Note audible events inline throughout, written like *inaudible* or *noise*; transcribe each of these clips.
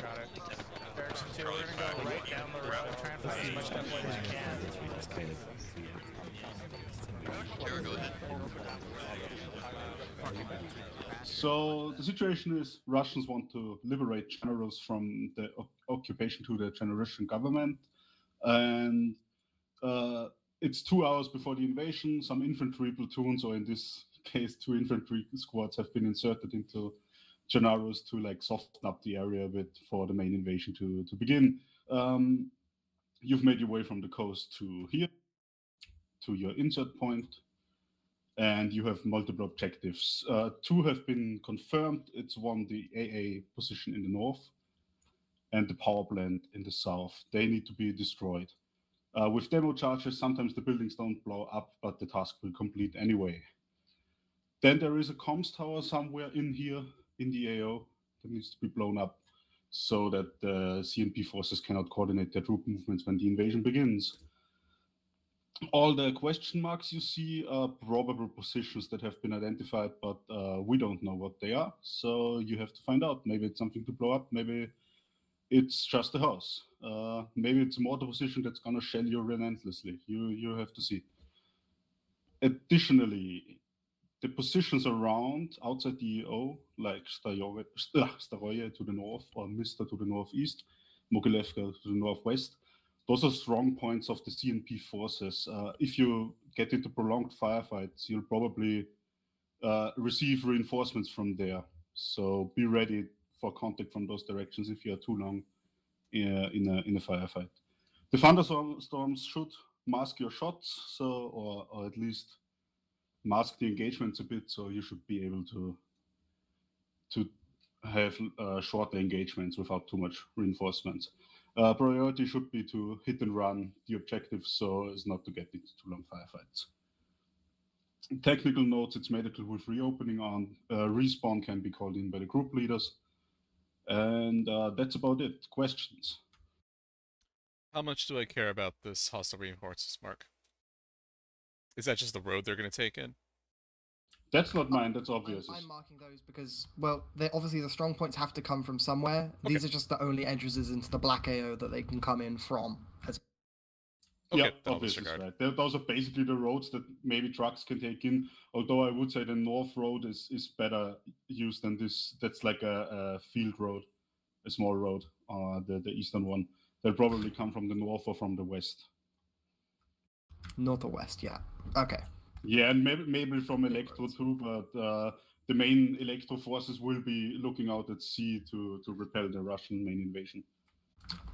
Got it. Direction two, we're gonna go right down the road, try and find as much deploy as we can. Sure, go ahead. So the situation is Russians want to liberate generals from the occupation to the Generation government, and uh, it's two hours before the invasion. Some infantry platoons, or in this case, two infantry squads, have been inserted into Chernarus to like soften up the area a bit for the main invasion to to begin. Um, you've made your way from the coast to here, to your insert point and you have multiple objectives. Uh, two have been confirmed. It's one, the AA position in the north, and the power plant in the south. They need to be destroyed. Uh, with demo charges, sometimes the buildings don't blow up, but the task will complete anyway. Then there is a comms tower somewhere in here in the AO that needs to be blown up so that the CNP forces cannot coordinate their troop movements when the invasion begins all the question marks you see are probable positions that have been identified, but uh, we don't know what they are. So you have to find out. Maybe it's something to blow up. Maybe it's just a house. Uh, maybe it's a mortar position that's gonna shell you relentlessly. You you have to see. Additionally, the positions around outside the AO, like Staroye Staroye to the north or Msta to the northeast, Mogilevka to the northwest, those are strong points of the CNP forces. Uh, if you get into prolonged firefights, you'll probably uh, receive reinforcements from there. So be ready for contact from those directions if you are too long in a, in a, in a firefight. The thunderstorms should mask your shots, so or, or at least mask the engagements a bit. So you should be able to to have uh, shorter engagements without too much reinforcements. Uh, priority should be to hit and run the objective so as not to get into too long firefights. Technical notes, it's medical with reopening on. Uh, respawn can be called in by the group leaders. And uh, that's about it. Questions? How much do I care about this hostile reinforcements, Mark? Is that just the road they're going to take in? That's not mine, that's obvious. I'm, I'm marking those because, well, they obviously the strong points have to come from somewhere. These are just the only entrances into the Black AO that they can come in from. As Okay, yeah, then obviously, right. Those are basically the roads that maybe trucks can take in. Although I would say the north road is is better used than this. That's like a, a field road, a small road. Uh, the the eastern one. They'll probably come from the north or from the west. North or west, yeah. Okay. Yeah, and maybe maybe from Electro too, but uh, the main Electro forces will be looking out at sea to to repel the Russian main invasion.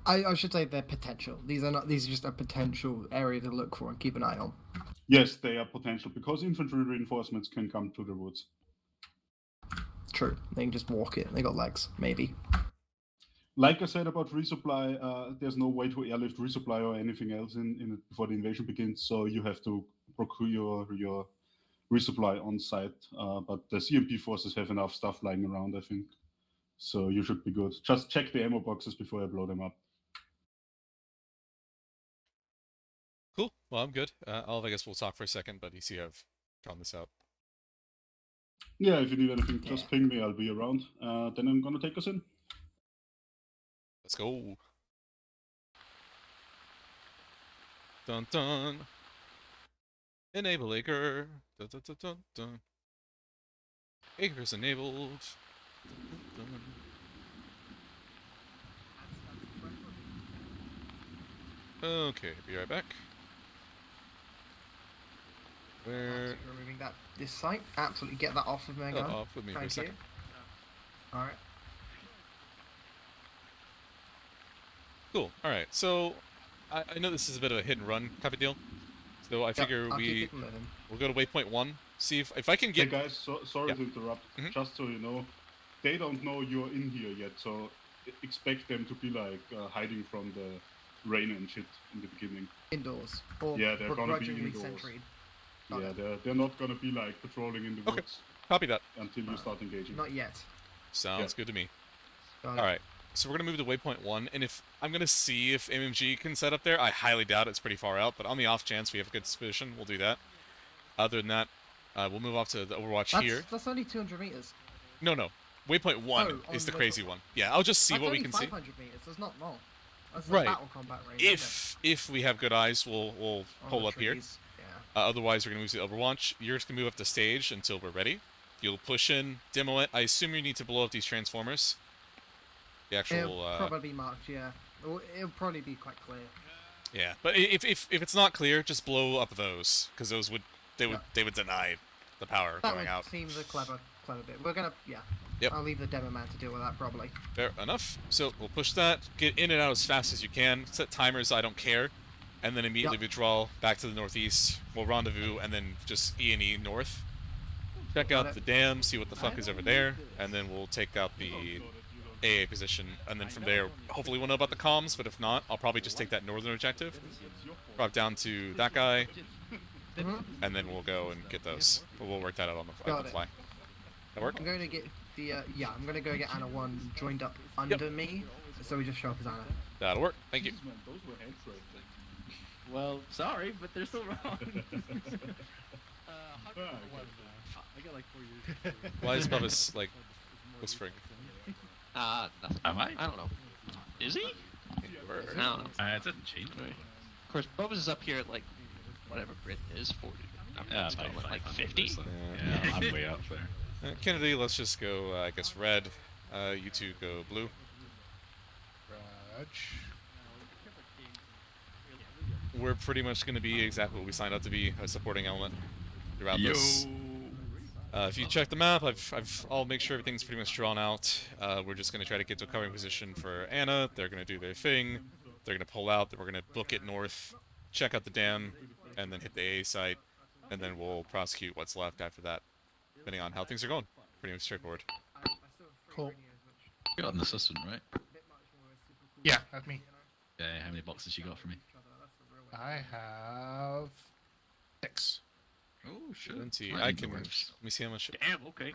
I, I should say they're potential. These are not. These are just a potential area to look for and keep an eye on. Yes, they are potential because infantry reinforcements can come to the woods. True. They can just walk it. They got legs, maybe. Like I said about resupply, uh, there's no way to airlift resupply or anything else in, in it before the invasion begins. So you have to procure your, your resupply on site. Uh, but the CNP forces have enough stuff lying around, I think. So you should be good. Just check the ammo boxes before I blow them up. Cool. Well, I'm good. Uh, I'll, I guess we'll talk for a second, but you see I've drawn this out. Yeah, if you need anything, just Yeah. ping me. I'll be around. Uh, then I'm gonna take us in. Let's go. Dun dun. Enable ACRE. Dun dun dun dun dun. ACRE's enabled. Dun, dun. Okay, be right back. Where? Absolutely removing that this site. Absolutely get that off of gun. off with me for a Thank you. second. All Cool. All right. So, I, I know this is a bit of a hit and run type of deal. So I Yep, figure I'll we keep it moving. we'll go to waypoint one. See if if I can Hey get. guys, so, sorry Yeah. to interrupt. Mhm. Just so you know, they don't know you're in here yet, so expect them to be like uh, hiding from the rain and shit in the beginning. Indoors. Or Yeah, they're gonna be indoors. sentryed. Yeah, it. they're they're not gonna be like patrolling in the Okay. woods Copy that. until you start engaging. Not yet. Sounds good to me. Got it. All right. So we're gonna move to waypoint one, and if I'm gonna see if MMG can set up there, I highly doubt it's pretty far out. But on the off chance we have a good suspicion, we'll do that. Other than that, uh, we'll move off to the Overwatch That's, here. that's only 200 meters. No, no. Waypoint one Oh, is the crazy one. Yeah, I'll just see That's what we can see. 500 meters. That's not long. That's Right. the battle combat range. If if we have good eyes, we'll we'll? Pull up here. trees. Yeah. Uh, otherwise, we're gonna move to the Overwatch. You're just gonna move up the stage until we're ready. You'll push in, demo it. I assume you need to blow up these transformers. The actual. It'll Uh, probably be marked. Yeah. It'll, it'll probably be quite clear. Yeah, but if if if it's not clear, just blow up those because those would they would they would deny the power That going out. seems a clever, clever bit. We're gonna. Yeah. Yep. I'll leave the demo man to deal with that probably. Fair enough. So we'll push that, get in and out as fast as you can. Set timers, I don't care, and then immediately Yep. withdraw back to the northeast. We'll rendezvous and then just E and E north. Check out the dam, see what the fuck is over there, and then we'll take out the AA position, and then from there, hopefully we'll know about the comms. But if not, I'll probably just take that northern objective, drop down to that guy, Mhm. and then we'll go and get those. But we'll work that out on the, Got on the fly. That work? I'm going to get the. Uh, yeah, I'm going to go get Anna one joined up under me, so we just show up as Anna. That'll work. Thank you. Jesus, man, those were head rating. Well, sorry, but they're still wrong. *laughs* *laughs* I got like four years. Why is Bubba's like whispering? Uh, nothing. Am I? I don't know. Is he? Or- I don't know. Uh, it didn't change. Of course, Bubba's is up here at like whatever Brit is, 40. I mean, Yeah, it's about going like 50. Yeah. Yeah, I'm way up there. Uh, Kennedy, let's just go, uh, I guess, red. Uh, you two go blue. Raj. We're pretty much going to be exactly what we signed up to be, a supporting element throughout this. Uh, if you check the map, I've, I've, I'll make sure everything's pretty much drawn out. Uh, we're just going to try to get to a covering position for Anna. They're going to do their thing. They're going to pull out. Then we're going to book it north, check out the dam, and then hit the AA site. And then we'll prosecute what's left after that, depending on how things are going. Pretty much straightforward. Cool. You got an assistant, right? Yeah, that's me. Yeah, how many boxes you got for me? I have six. Oh, shit. Plenty. Right I in the can. works. Let me see how much. Damn, okay.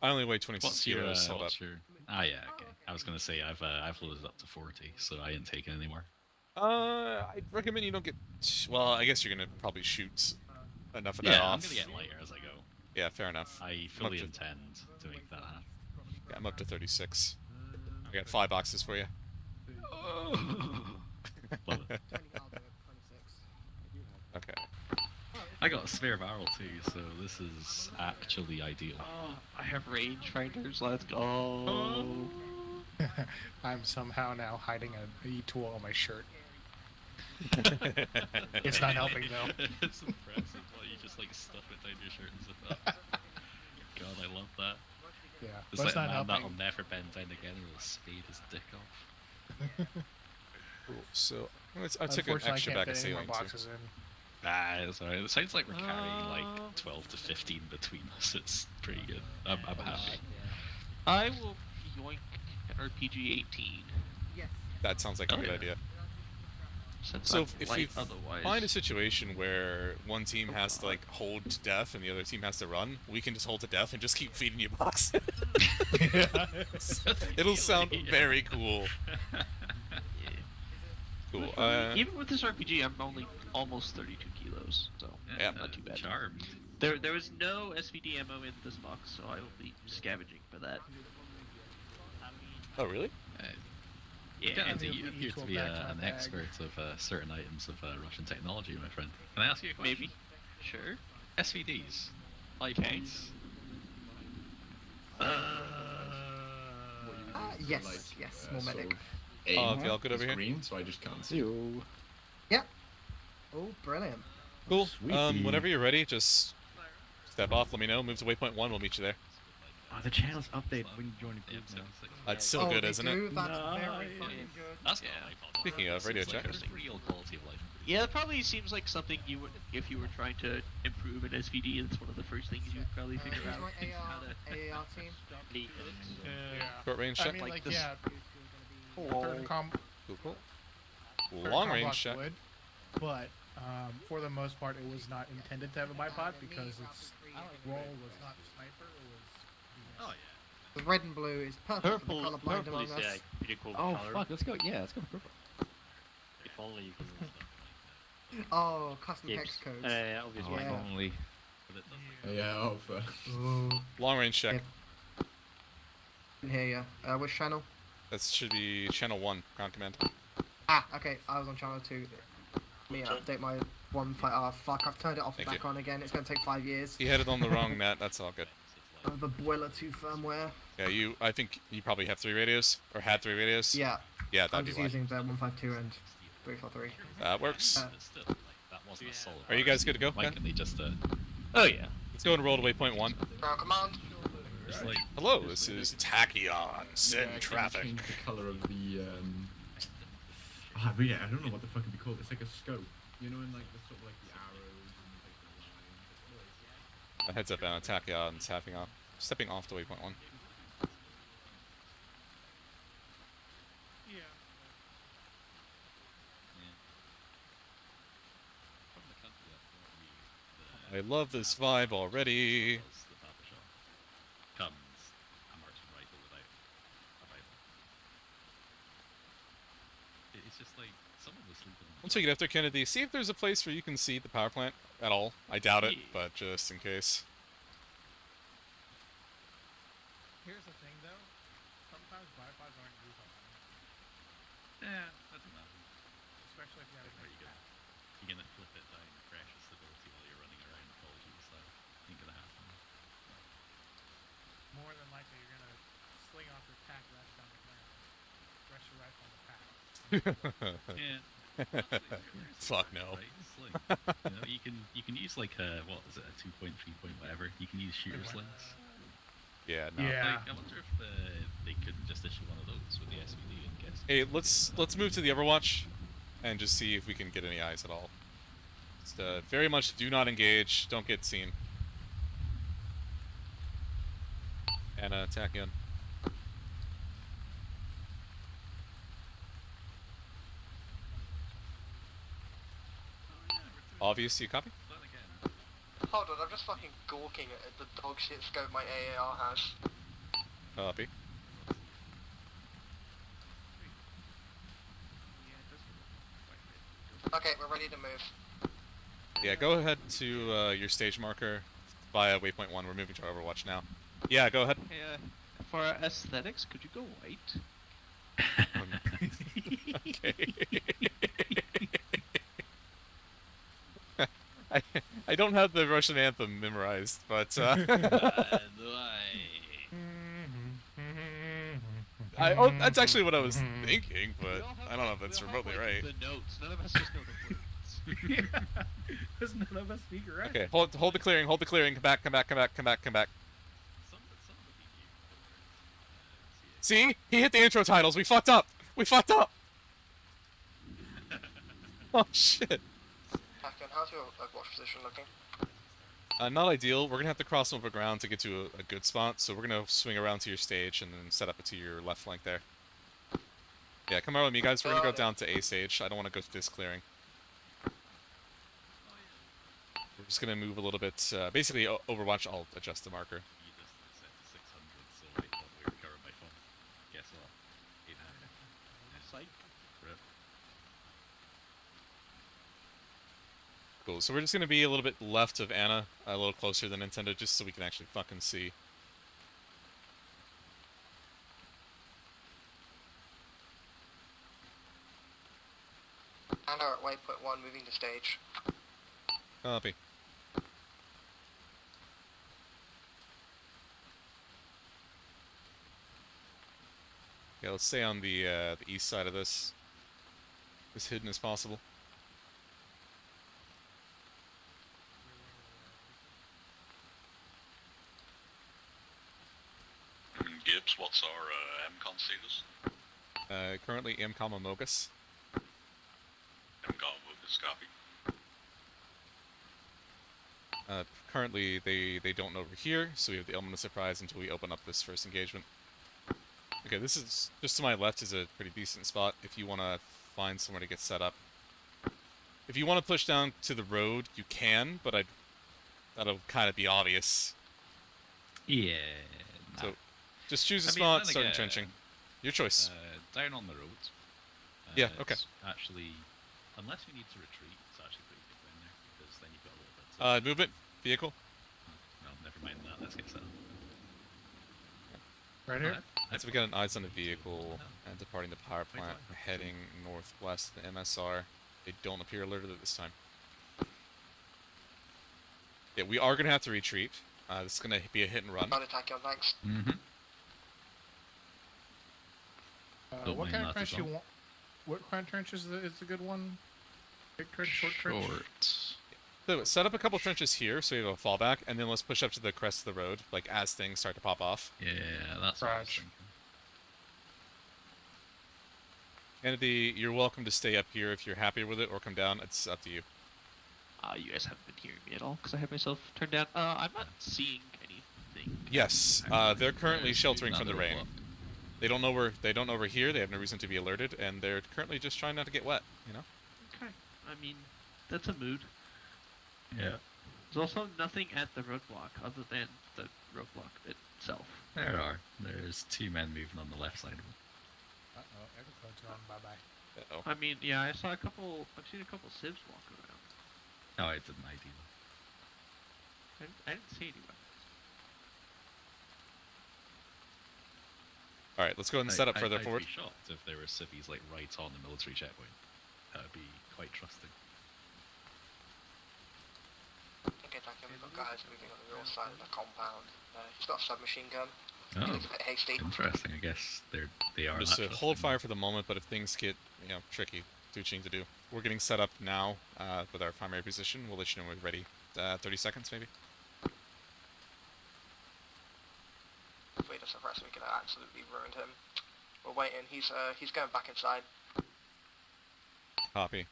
I only weigh 26 What's your, uh, kilos. Hold what's your... Ah, yeah, okay. I was gonna say I've uh, I've loaded up to 40, so I ain't taking any more. Uh, I recommend you don't get. Well, I guess you're gonna probably shoot enough of that Yeah, I'm gonna get lighter as I go. Yeah, fair enough. I fully to- intend to make that happen. Yeah, I'm up to 36. I got five boxes for you. *laughs* Love it. *laughs* Okay. I got a spare barrel too, so this is actually ideal. Oh, I have rangefinders. Let's go. *laughs* I'm somehow now hiding a E tool on my shirt. *laughs* It's not helping though. *laughs* it's impressive. Well, you just like stuff it down your shirt and stuff. God, I love that. Yeah, It's but like it's not man helping. that'll never bend down again and will spade his dick off. Cool. So let's, I took an Unfortunately, I extra can't bag of fit any more saline too. in. Ah, it's alright. It sounds like we're carrying Uh, like 12 to 15 between us. It's pretty good. I'm, I'm happy. I will yoink RPG 18. Yes. That sounds like a Oh, good yeah. idea. Since So I'm if, if you otherwise. find a situation where one team has to like hold to death and the other team has to run, we can just hold to death and just keep feeding you boxes. *laughs* *laughs* It'll sound very cool. *laughs* Cool. Uh, Even with this RPG, I'm only almost 32 kilos, so Yeah. not too bad. Charmed. There, there was no SVD ammo in this box, so I will be scavenging for that. oh really? Uh, Yeah. Kennedy, and you appear to be uh, an bag. expert of uh, certain items of uh, Russian technology, my friend. Can I ask you a question? Maybe. Sure. SVDs. Life Okay. Ah, yes, yes, more medic. A Oh, okay, all good over here. green, so I just can't see. Yep. Oh, brilliant. Cool. Um, whenever you're ready, just step off. Let me know. Move to waypoint one. We'll meet you there. Oh, the channel's updated when you join the group now. That's so oh, good, isn't do? it? That's Nice. very fucking good. That's Yeah. not my fault. Speaking of, radio Seems like a real quality of life. Yeah, it probably seems like something you would, if you were trying to improve an SVD, it's one of the first things you'd probably Uh, figure here's out. my how AR, to AR team. *laughs* meet Yeah. Short range I check. mean, like like, this. yeah, Oh. certain com- Cool, cool. Long range blocks check. would, but um, for the most part, it was not intended to have a bipod because its role was not sniper. It was Oh yeah. The red and blue is perfect Purple, for the colorblind purple among is us. yeah, pretty cool Oh color. fuck, let's go. Yeah, let's go purple. If only you can. Oh, custom Gibbs. hex codes. Uh, yeah, obviously. Oh, if Yeah. only. But. Yeah, oh, fair. Ooh. Long range check. Didn't hear you. Uh, which channel? That should be channel one, ground command. Ah, okay. I was on channel two. Let me update my one fight. Oh fuck! I've turned it off and Thank back you. on again. It's gonna take five years. He it on the wrong net. That's all good. *laughs* Of the boiler two firmware. Yeah, you. I think you probably have three radios or had three radios. Yeah. Yeah, that'd be just why. using the one five two and three four three. That works. Uh, But still, like, that wasn't a solid. Are you guys good to go? Why Yeah. can't they just uh, Oh yeah. Let's go and roll to waypoint one. Ground command. like Hello, this is Tachyon. Yeah, Send can you traffic. The color of the. Um... Oh, but yeah, I don't know what the fuck it'd be called. It's like a scope. You know, in like the sort of like the arrows and like the lines. A heads up, Anna. Tachyon tapping off, stepping off the waypoint one. Yeah. from the country up north, the, I love this vibe already. was the barber shop comes a marksman rifle without a Bible. It- It's just like someone was sleeping. on the Once get after Kennedy, see if there's a place where you can see the power plant at all. I doubt it, but just in case. Here's the thing, though. Sometimes bipods aren't used Yeah, that doesn't especially if you have a Where you nice go? You're gonna flip it down, crash the stability while you're running around the college and stuff. Ain't gonna happen. More than likely, you're gonna sling off your pack, rest down the ground, rest your rifle on the pack. *laughs* Yeah. *laughs* Fuck no. Right? Like, you know, you can you can use like a what is it a two point three point whatever. You can use shooter slings. Yeah, no. Yeah. Like, I wonder if uh, they couldn't just issue one of those with the SVD and guess. Hey, let's let's move to the Overwatch, and just see if we can get any eyes at all. Just, uh, very much do not engage. Don't get seen. And uh, attack in. Obvious, you copy? But Hold on, I'm just fucking gawking at the dog shit scope my AAR has. Copy. Okay, we're ready to move. Yeah, go ahead to uh, your stage marker via waypoint one. We're moving to Overwatch now. Yeah, go ahead. Hey, uh, for aesthetics, could you go white? *laughs* okay. I *laughs* I don't have the Russian anthem memorized, but uh, *laughs* I? I oh, that's actually what I was thinking, but We all have, I don't know if we it's all have, remotely right. The notes. None of us just know the words. yeah. *laughs* Because none of us speak right. Okay, hold hold the clearing, hold the clearing. Come back, come back, come back, come back, come back. Some some of the DQ words. Uh, See, he hit the intro titles. We fucked up. We fucked up. oh shit. How's your Overwatch position looking? Uh, not ideal. We're gonna have to cross over ground to get to a, a good spot, so we're gonna swing around to your stage and then set up to your left flank there. Yeah, come on with me, guys. We're gonna go down to A stage. I don't want to go to this clearing. We're just gonna move a little bit. Uh, basically, o- Overwatch. I'll adjust the marker. You just set to 600, so I thought we were covered by phone. Guess what? Ain't happening. Psych. Rip. Cool. So we're just gonna be a little bit left of Anna, a little closer than Nintendo, just so we can actually fucking see. Anna at waypoint one, moving to stage. Copy. Yeah, let's stay on the uh, the east side of this, as hidden as possible. Gibbs, what's our uh, MCON status? Uh, currently, Imcom Amogus. MCON with this copy. Uh, currently, they they don't know we're here, so we have the element of surprise until we open up this first engagement. Okay, this is just to my left is a pretty decent spot if you want to find somewhere to get set up. If you want to push down to the road, you can, but I that'll kind of be obvious. Yeah. So just choose a I mean, spot, then start again, entrenching. Your choice. Uh, down on the road. Uh, Yeah, okay. Actually, unless we need to retreat, it's actually pretty good down there because then you've got a little bit. Uh, movement, vehicle. no, never mind that. Let's get set up. Right here. So we got an eyes on a vehicle and departing the power plant, heading northwest of the MSR. They don't appear alerted at this time. Yeah, we are gonna have to retreat. Uh, this is gonna be a hit and run. Not attacking on thanks. Mm-hmm. Uh, what kind of that trench as you want? What kind of trench is the is the good one? Big trench, short trench. Short. So set up a couple trenches here so you have a fallback, and then let's push up to the crest of the road, like as things start to pop off. Yeah, that's what I was thinking. Kennedy, you're welcome to stay up here if you're happy with it, or come down. It's up to you. Uh, you guys haven't been hearing me at all because I have myself turned down. Uh, I'm not seeing anything. Yes, uh, they're currently sheltering from the rain. block. They don't know we're they don't know we're here. They have no reason to be alerted, and they're currently just trying not to get wet. You know. Okay. I mean, that's a mood. Yeah. There's also nothing at the roadblock other than the roadblock itself. There are. There's two men moving on the left side of it. Uh oh, Agricode's gone. Bye bye. Uh-oh. I mean, yeah, I saw a couple. I've seen a couple civs walk around. No, I didn't ID. I didn't, I didn't see anyone. All right, let's go ahead and set up I- further I'd forward. Be shocked if there were civvies like right on the military checkpoint. That would be quite trusting. Okay, thank you. We've got guys moving on the north side of the compound. Uh, he's got a submachine gun. Oh, Looks a bit hasty. interesting. I guess they're they are. Just that uh, hold fire for the moment, but if things get you know tricky, do what you need to do. We're getting set up now uh, with our primary position. We'll let you know when we're ready. Uh, 30 seconds, maybe. If we just we could have absolutely ruined him. We're waiting. He's uh, he's going back inside. Copy.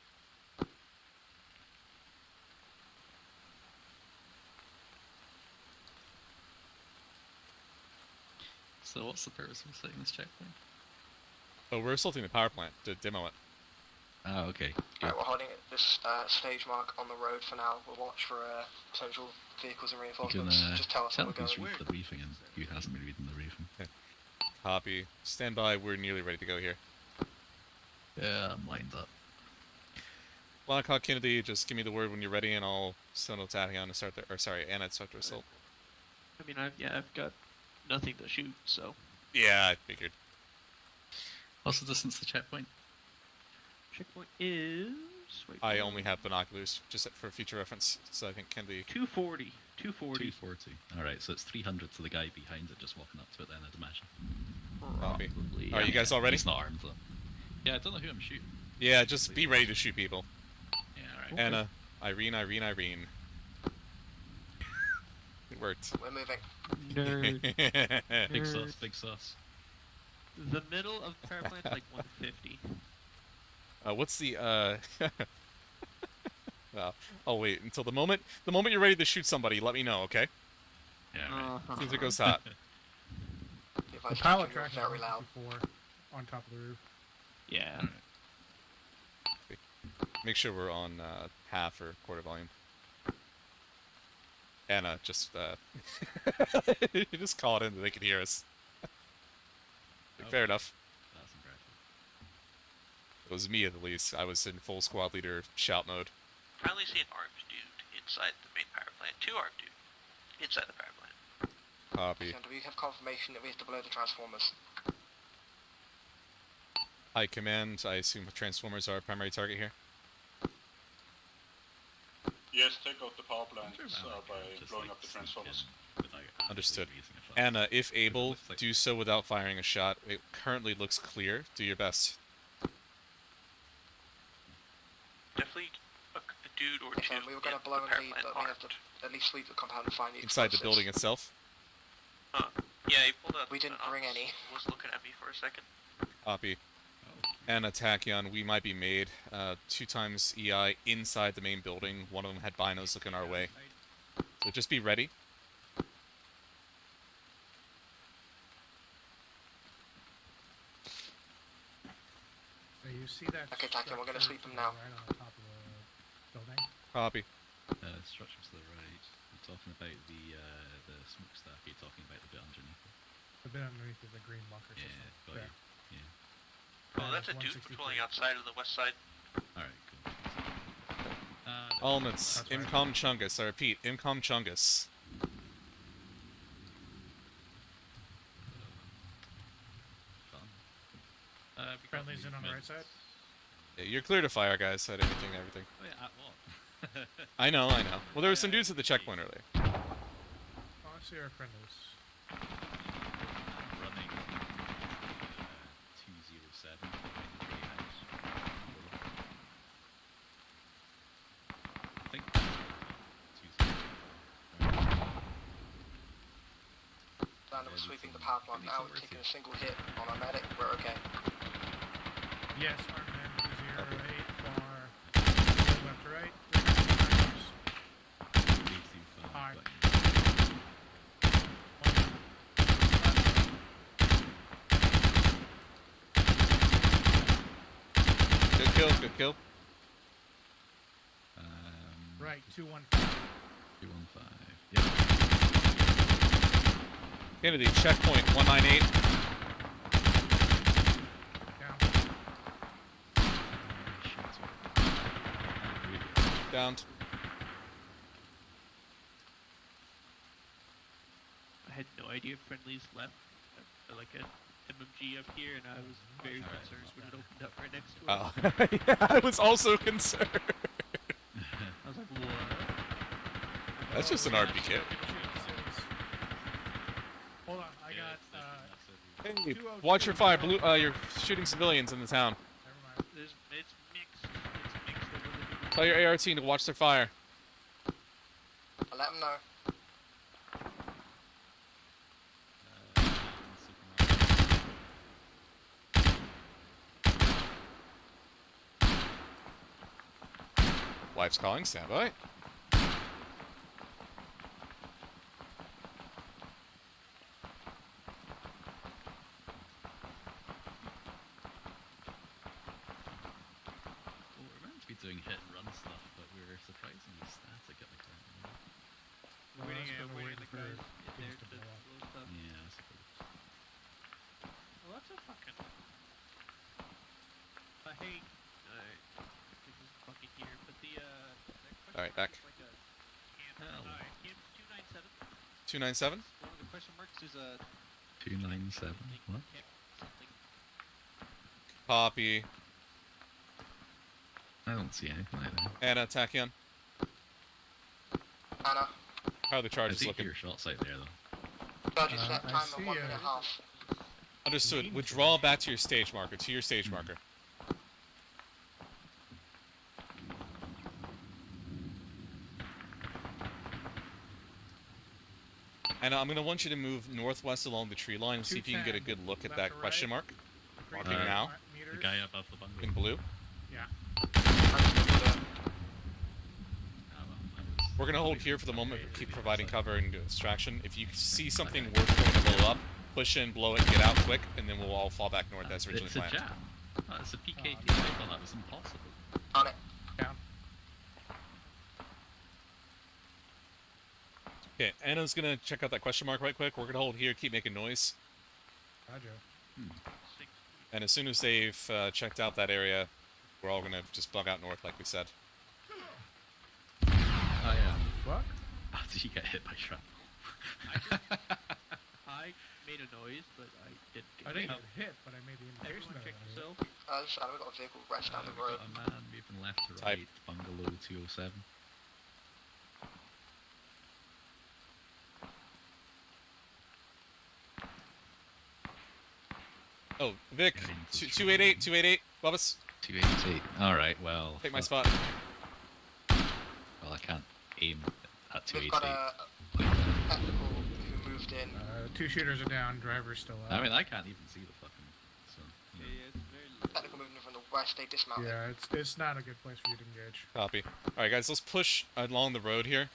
So what's the purpose of setting this checkpoint? Oh, we're assaulting the power plant to demo it. Oh, okay. Alright, we're holding it- this uh, stage mark on the road for now. We'll watch for uh, potential vehicles and You can reinforcements. uh, Just tell us tell when we're going. reading the briefing and who hasn't been reading the briefing. Copy. Stand by. We're nearly ready to go here. Yeah, I'm lined up. Blackhawk Kennedy, just give me the word when you're ready, and I'll send Tachyon to start the. Or sorry, Anna to start the assault. I mean, I've yeah, I've got nothing to shoot, so Yeah, I figured. What's the distance to the checkpoint? checkpoint is. Wait, I only have binoculars, just for future reference. So I think Kennedy. 240. 240. 240. Alright, so it's 300 to the guy behind it just walking up to it then, I'd imagine. Copy. Probably. Are you guys all ready? He's not armed though. Yeah, I don't know who I'm shooting. Yeah, just be ready to shoot people. Yeah, alright. Anna, Irene, Irene, Irene. it worked. We're moving. Nerd. *laughs* Big sauce, big sauce. The middle of the power plant's like 150. Uh, what's the uh? *laughs* well, I'll wait until the moment. The moment you're ready to shoot somebody, let me know, okay? Yeah, right. Uh-huh. As soon as it goes hot. *laughs* If I The shoot pilot track very loud. 154 on top of the roof. Yeah. Make sure we're on uh, half or quarter volume. Anna, just uh, *laughs* you just call it in so they can hear us. Fair enough. That's impressive. It was me at the least. I was in full squad leader shout mode. Finally see an armed dude inside the main power plant. Two armed dude inside the power plant. Copy. And we have confirmation that we have to blow the transformers. I command. I assume transformers are our primary target here. Yes, take out the power plant Sure, uh, by blowing like, up the transformers. in without Understood. using a flash. Anna, if able, like- do so without firing a shot. It currently looks clear. Do your best. Definitely a, a dude or Yes, two um, we were going to blow power and lead, plant but we have to at least sweep the compound and find the Inside the building itself. Huh. Yeah, he pulled out. We didn't the bring binocs, any. Was looking at me for a second. Copy. Oh, Anna Tachyon, we might be made. Uh, two times EI inside the main building. One of them had binos looking our way. So just be ready. You see that? Okay, Taki, we're gonna structure sweep them to the now. Right on the top of the building. Copy. Uh, structure to the right. You're talking about the uh, the smokestack. You're talking about the bit underneath it. A bit underneath is the green bunker Yeah, system. got There. you. Yeah. Oh, that's a dude 163. patrolling outside of the west side. All right. Cool. Uh, Elements. That's right. Imcom Chungus. I repeat, Imcom Chungus. Uh, we got Friendlies in on the right side. Yeah, you're clear to fire, guys. Said everything, everything. Oh yeah, at what? *laughs* I know, I know. Well, there were some dudes at the checkpoint earlier. Oh, I see our friendlies. running uh, 207 I think that's 207. Random sweeping the power plant now, we're taking a single hit on our medic, we're okay. Yes, Armand zero eight far left to right. High. Good kill, good kill. Um, Right, two one five. 215. Yep. Kennedy, checkpoint 198. Down. Downed. I had no idea friendlies left. uh, Like a MMG up here, and I was very concerned when it opened up right next to it. Oh, *laughs* yeah, I was also concerned. *laughs* I was like, what? That's just an RP kit. Hold on, I got uh, Hey, watch your fire. Blue, uh, you're shooting civilians in the town. There's, it's mixed. It's mixed. Tell your AR team to watch their fire. I'll let them know. Wife's calling. Stand by. Well, we're meant to be doing hit and run stuff, but we were surprisingly static at the current moment. Well, waiting, that's uh, kinda waiting waiting the guys for get things there to to blow up. blow stuff. Yeah, I suppose. Well, that's a fucking. I hate. Alright. This is fucking here, but the, uh. that question Alright, mark back. is Like a camp, Hell. uh, camp 297. 297. One the question marks is a. 297. What? Camp. Poppy. I don't see anything like that. Anna, Tachyon. Anna, How are the I charges see looking? your shots out there, though. charges Uh, I time see, of one uh, minute half. Understood. Withdraw back to your stage marker. To your stage marker. And I'm gonna want you to move northwest along the tree line and see if you can get a good look at that question right. mark. Three Marking Uh, now. The guy above the bungalow. in blue. Yeah. We're gonna hold here for the moment, but keep providing cover and distraction. If you see something worth going to blow up, push in, blow it, get out quick, and then we'll all fall back north as originally It's a planned. jam. Oh, it's a PKT. I thought that was impossible. On it. Down. Okay, Anna's gonna check out that question mark right quick. We're gonna hold here, keep making noise, Roger. and as soon as they've uh, checked out that area, we're all gonna just bug out north, like we said. Oh, yeah. Fuck. *laughs* How did you get hit by shrapnel? I made a noise, but I didn't get I didn't hit. get hit, but I made the indication Everyone that I check got hit. yourself. Uh, this Anna, we've got a vehicle rest down the road. a man moving left to Type. bungalow 207. Oh, Vic, Heading to two- 288, 288, Bubba's. 288. Alright, well. Take my fuck. spot. Well, I can't aim at 288. We've got 288. a technical who moved in. Uh, two shooters are down. Driver's still up. I mean, I can't even see the fucking. So, you know. Yeah, it's very Technical moving from the west, they dismounted. yeah, it's it's not a good place for you to engage. Copy. All right, guys, let's push along the road here.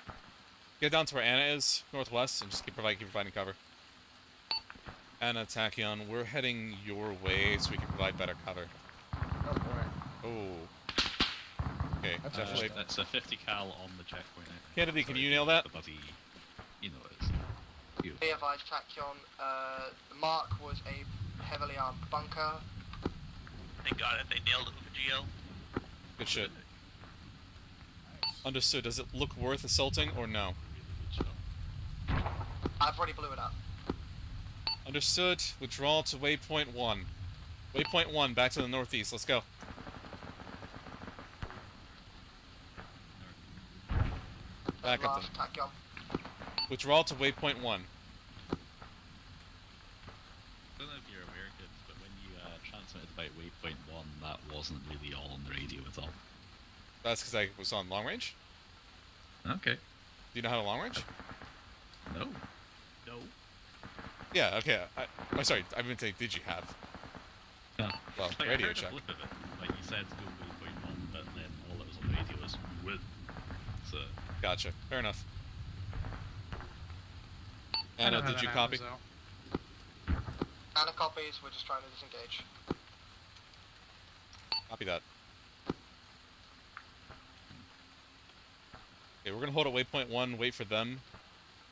Get down to where Anna is, northwest, and just keep providing, keep providing cover. Anna, Tachyon, we're heading your way so we can provide better cover. Oh boy. Oh. Okay, That's definitely. Uh, that's a 50 cal on the checkpoint. I- Kennedy, can you nail that? The buddy. You know it is. You. Be advised, Tachyon, uh, the mark was a heavily armed bunker. They got it. They nailed it with a GL. Good shit. Understood. Does it look worth assaulting or no? I've already blew it up. Understood. Withdraw to waypoint one. Waypoint one, back to the northeast. Let's go. Back up. To, withdrawal to waypoint one. I don't know if you're aware, kids, but when you uh, transmitted about waypoint 1, that wasn't really all on the radio at all. That's because I was on long range. Okay. Do you know how to long range? No. Yeah. Okay. I, I'm sorry. I meant to say, did you have? No. Well, Like, radio I heard check. a of it. Like you said to go waypoint 1, but then all that was on the radio was wood. So. Gotcha. Fair enough. Anna, did you copy? though. Anna copies, we're just trying to disengage. Copy that. Okay, we're gonna hold at waypoint one, wait for them,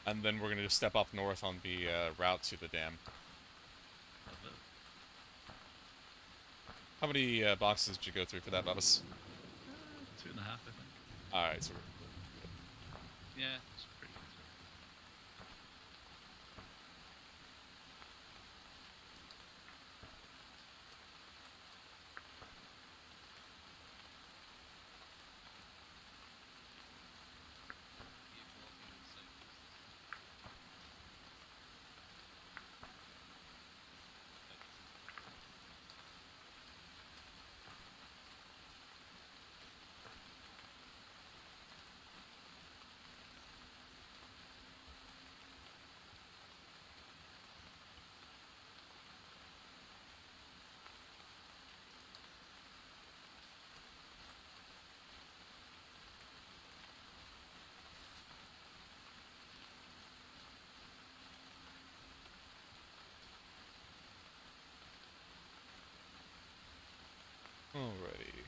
and then we're gonna just step off north on the uh, route to the dam. How many uh, boxes did you go through for that, Babas? Two and a half, I think. All right, so Yeah, it's pretty good. Alrighty.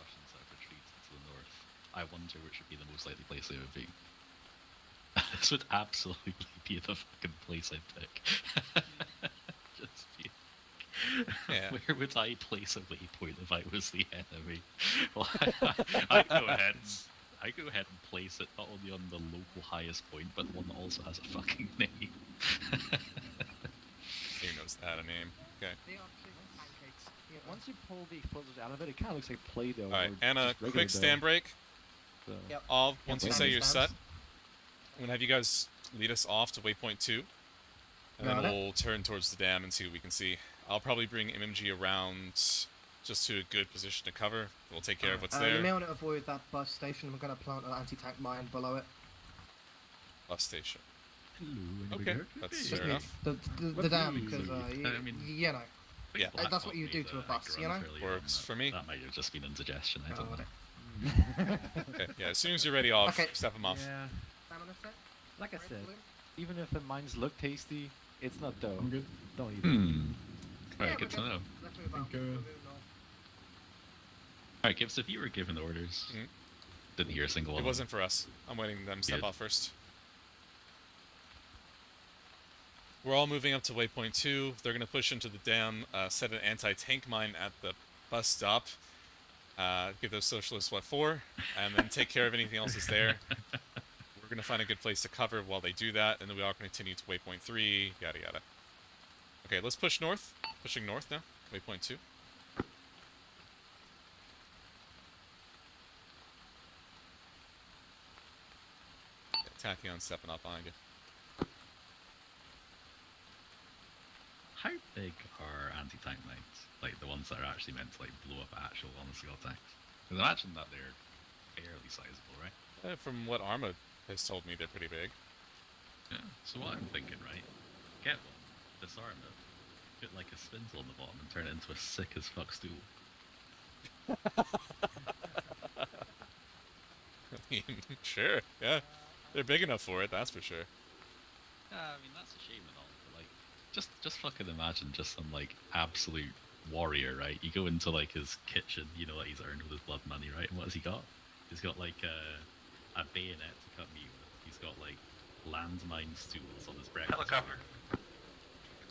Russians have retreated to the north. I wonder which would be the most likely place they would be. *laughs* this would absolutely be the fucking place I'd pick. *laughs* Just be. Yeah. Where would I place a waypoint if I was the enemy? *laughs* Well, I, I go ahead and I go ahead and place it not only on the local highest point, but one that also has a fucking name. Who knows that a name? Okay. Yeah, once you pull the explosives out of it, it kind of looks like Play-Doh. All right, or Anna, quick dough. stand break. So. Yep. All once you say you're set, I'm gonna have you guys lead us off to waypoint two, and then it. we'll turn towards the dam and see what we can see. I'll probably bring MMG around just to a good position to cover. We'll take care of what's Uh, there. you may want to avoid that bus station. We're going to plant an anti-tank mine below it. Bus station. Hello, Okay, anybody that's Just fair enough. The, the, the dam, because, uh, you, I mean- you know. Yeah. That's what you do to a bus, you know? Works for me. That might have just been indigestion. I Oh, don't know. Whatever. Okay, yeah. As soon as you're ready, off. Okay. Step them off. Yeah. Like I said, even if the mines look tasty, it's not dough. I'm good. Don't eat it. Hmm. Yeah, Alright, good we're to know. Think, uh, We'll move north. Alright, Gibbs, if you were given the orders, Mhm. didn't hear a single one. It wasn't for us. I'm waiting them step Good. off first. We're all moving up to waypoint two. They're going to push into the dam, uh, set an anti-tank mine at the bus stop, uh, give those socialists what for, and then take care of anything else that's there. *laughs* We're going to find a good place to cover while they do that, and then we all continue to waypoint three, yada yada. Okay, let's push north. Pushing north now. Waypoint two. Yeah, Tachyon stepping up behind you. How big are anti-tank mines? Like the ones that are actually meant to like blow up actual on-the-scale tanks? Because I imagine that they're fairly sizable, right? Uh, from what Arma has told me, they're pretty big. Yeah. So what I'm thinking, right? Get one, disarm it, put like a spindle on the bottom, and turn it into a sick as fuck stool. *laughs* I mean, sure, yeah. They're big enough for it, that's for sure. Yeah, I mean that's a shame and all, but like, just just fucking imagine just some like absolute warrior, right? You go into like his kitchen, you know, that he's earned with his blood money, right? And what has he got? He's got like a, a bayonet to cut meat with. He's got like landmine stools on his breakfast. Helicopter.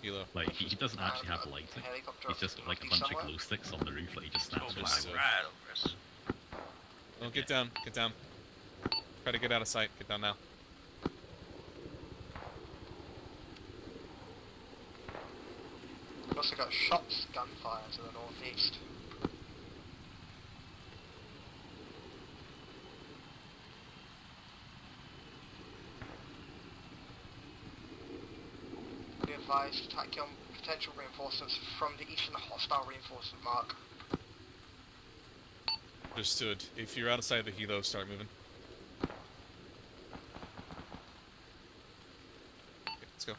Hilo. Like he, he doesn't uh, actually have lighting. Helicopter He's just got like a northeast bunch of glow sticks on the roof that he just snaps Oh, with. my his sword. right over us. Oh, get down, get down. Try to get out of sight. Get down now. We've also got shots, gunfire to the northeast. Be advised, on potential reinforcements from the eastern hostile reinforcement mark. Understood. If you're outside the helo, start moving. Okay, let's go.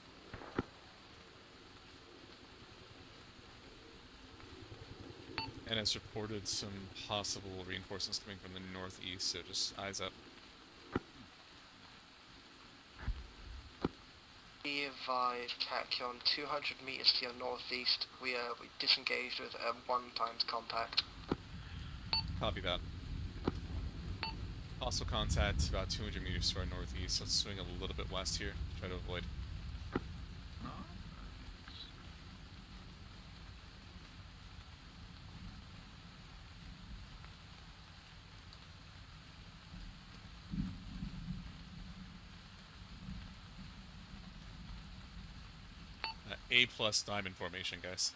And as reported, some possible reinforcements coming from the northeast, so just eyes up. Be advised, Tachyon, 200 meters to your northeast. We uh, we disengaged with a one times contact. Copy that. Possible contact about 200 meters to our northeast. Let's swing a little bit west here. Try to avoid. Plus diamond formation, guys.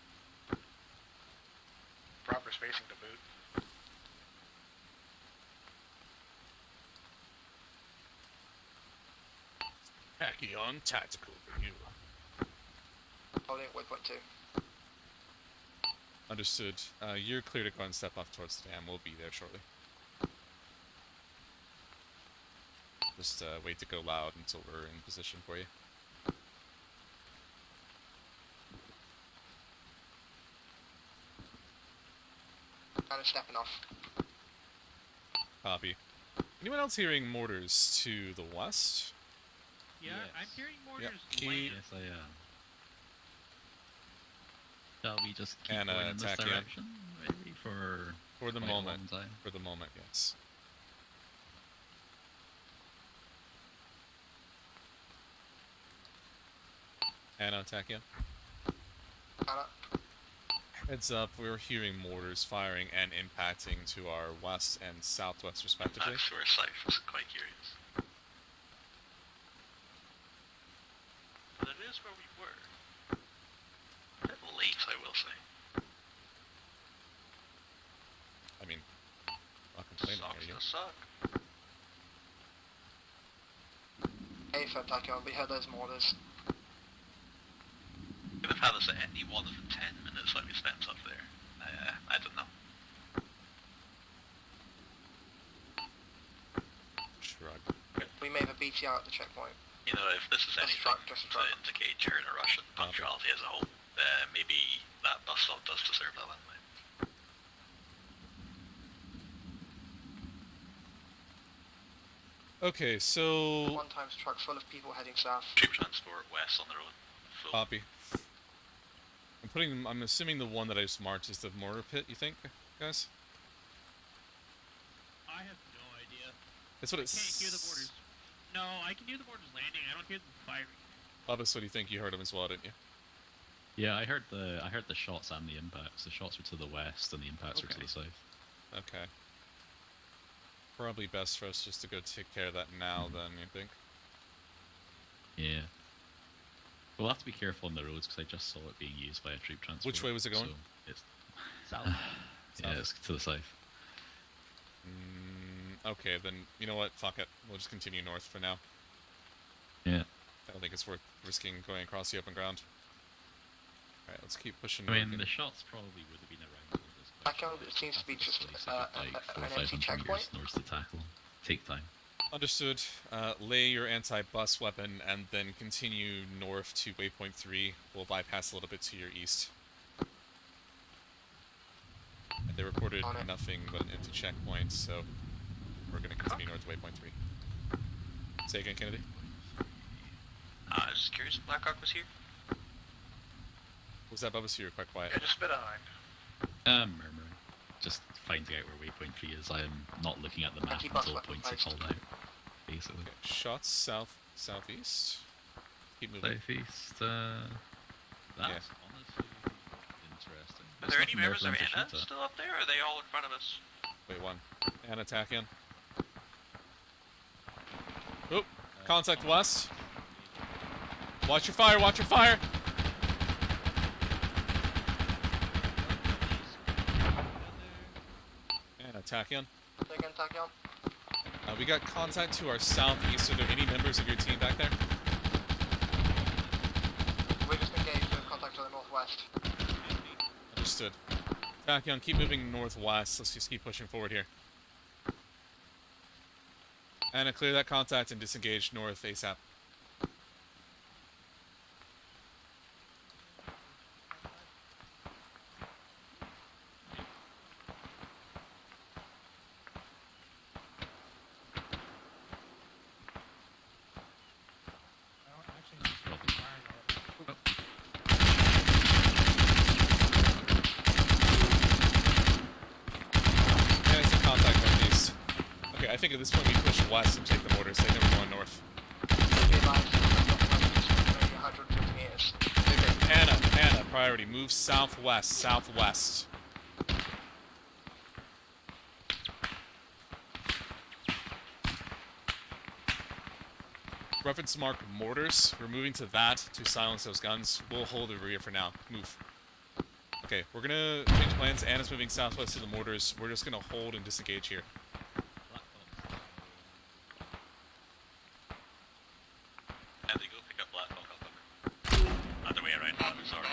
Proper spacing to boot. Tachyon tactical review. you. Holding at waypoint 2. Understood. Uh, you're clear to go and step off towards the dam. We'll be there shortly. Just uh, wait to go loud until we're in position for you. Kind off. Copy. Anyone else hearing mortars to the west? Yeah, I'm hearing mortars Key- land. Yes, I am. Shall we just keep And, uh, going in this Tachyon? direction, maybe for For the quite a long moment. time? For the moment, yes. Anna, Tachyon. Anna. Heads up, we're hearing mortars firing and impacting to our west and southwest respectively. That's where Cypher's quite curious. But it is where we were. A bit late, I will say. I mean, not complaining, Sucks are you? to suck. Hey, for Tachyon, we heard those mortars. Could have us at any one of the ten minutes that we spent up there. Uh, I don't know. Shrug. We may have a BTR at the checkpoint. You know, if this is Just a anything truck, just to indicate German or Russian punctuality as a whole, uh, maybe that bus stop does deserve that anyway. Okay, so One times truck full of people heading south. Troop transport west on the road. Full. copy. I'm. I'm assuming the one that I just marked is the mortar pit. You think, guys? I have no idea. That's what I it's. can't hear the mortars. No, I can hear the mortars landing. I don't hear them firing. Bubba's, what do you think? You heard him as well, didn't you? Yeah, I heard the I heard the shots and the impacts. The shots were to the west and the impacts were to the south. Okay. Probably best for us just to go take care of that now, then. You think? Yeah. We'll have to be careful on the roads because I just saw it being used by a troop transport. Which way was it going? so it's *sighs* *sighs* South. yeah, it's to the south. Mm, okay, then you know what? Fuck it. We'll just continue north for now. Yeah. I don't think it's worth risking going across the open ground. Alright, let's keep pushing. I mean, the shots probably would have been around. Tachyon, it seems to be just uh, like a- four or an empty checkpoint. meters north to tackle. Take time. Understood. Uh, lay your anti-bus weapon and then continue north to waypoint 3. We'll bypass a little bit to your east. And they reported nothing but an empty checkpoint, so we're going to continue north to waypoint 3. Say again, Kennedy? Uh, I was just curious if Blackhawk was here. Was that Bubba's? You were quite quiet. Yeah, just a bit behind. Um, murmuring. Just finding out where waypoint 3 is. I am not looking at the map until weapon points are called out. Okay. Shots south southeast. Keep moving. Southeast. Uh, that's yeah. honestly interesting. Are there any members of Anna still up there? are they all in front of us? Wait, one. And attack in. Uh, Oop. Contact west. Watch your fire, watch your fire! And attack in. Second attack in. Uh, we got contact to our southeast. Are there any members of your team back there? We're just engaged with contact to the northwest. Understood. Tachyon, keep moving northwest. Let's just keep pushing forward here. Anna, clear that contact and disengage north ASAP. Yeah, it's in contact northeast. Okay, I think at this point we push west and take the mortars. They never going north. Be advised, maybe 150 meters. Okay, Anna, Anna, priority. Move southwest. Reference mark mortars. We're moving to that to silence those guns. We'll hold the rear for now. Move. Okay, we're gonna change plans. Anna's moving southwest to the mortars. We're just gonna hold and disengage here. Andy, go pick up Black Hawk. I'll cover. Other way around. I'm sorry.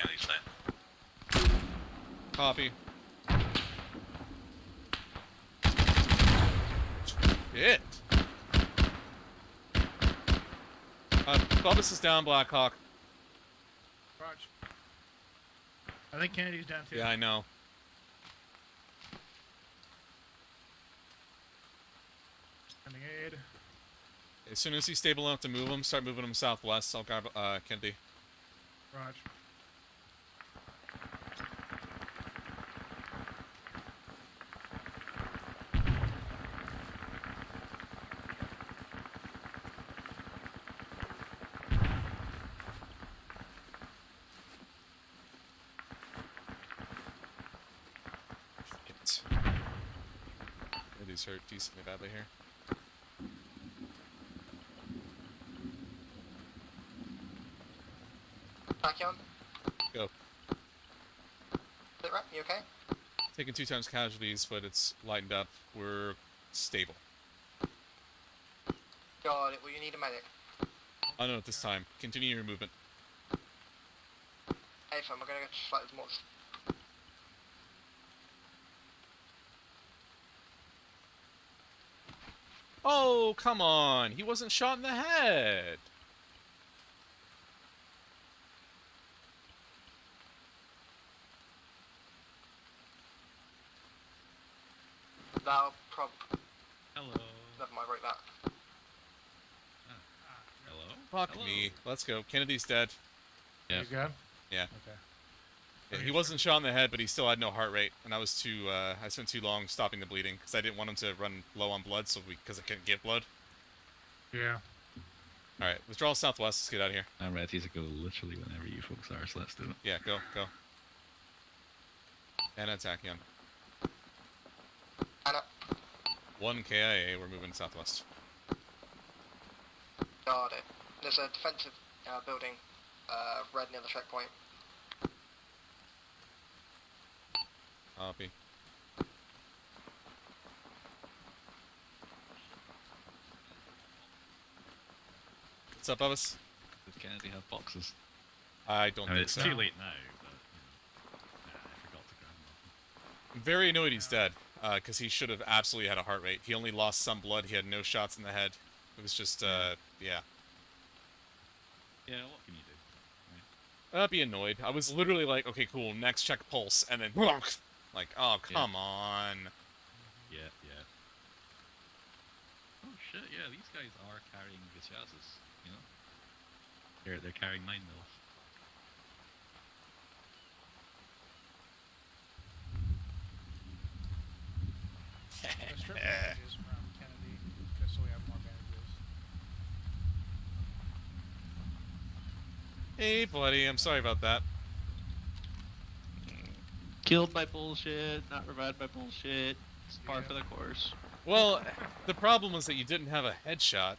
Andy's there. Copy. Shit. Uh, Bubba's is down, Blackhawk. Raj. I think Kennedy's down too. Yeah, I know. Sending aid. As soon as he's stable enough to move him, start moving him southwest. I'll grab uh, Kennedy. Raj. Shit. Kennedy's hurt decently badly here. Tachyon, Go. rep, you okay? Taking two times casualties, but it's lightened up. We're stable. Got it, well you need a medic. Oh, I don't know at this time. Continue your movement. Hey fam, we're gonna go fight with Oh, come on. He wasn't shot in the head. That'll prob... Hello. Never mind, wrote that. Ah, ah, Hello. Fuck Hello. me. Let's go. Kennedy's dead. Yeah. You good? Yeah. Okay. Yeah, he wasn't shot in the head, but he still had no heart rate, and I was too. Uh, I spent too long stopping the bleeding because I didn't want him to run low on blood, so we because I couldn't get blood. Yeah. All right, withdrawal southwest. Let's get out of here. I'm ready to go literally whenever you folks are, so let's do it. Yeah, go, go. And attack young. Anna, One KIA. We're moving southwest. got it. There's a defensive uh, building, uh, red near the checkpoint. Copy. What's up, Elvis? Does Kennedy have boxes? I don't I mean, think it's so. too late now, but you know, nah, I forgot to grab them. I'm very annoyed he's dead, because he should have absolutely had a heart rate. He only lost some blood. He had no shots in the head. It was just, uh, yeah. Yeah, what can you do? I'd be annoyed. I was literally like, okay, cool, next check pulse, and then, *laughs* like, oh, come on. Yeah, yeah. Oh shit, yeah, these guys are carrying Gachazes, you know? They're, they're carrying 9 mils. The strip bandages from Kennedy, just so we have more bandages. Hey, buddy, I'm sorry about that. Killed by bullshit, not revived by bullshit. It's par for the course. Well, the problem was that you didn't have a headshot,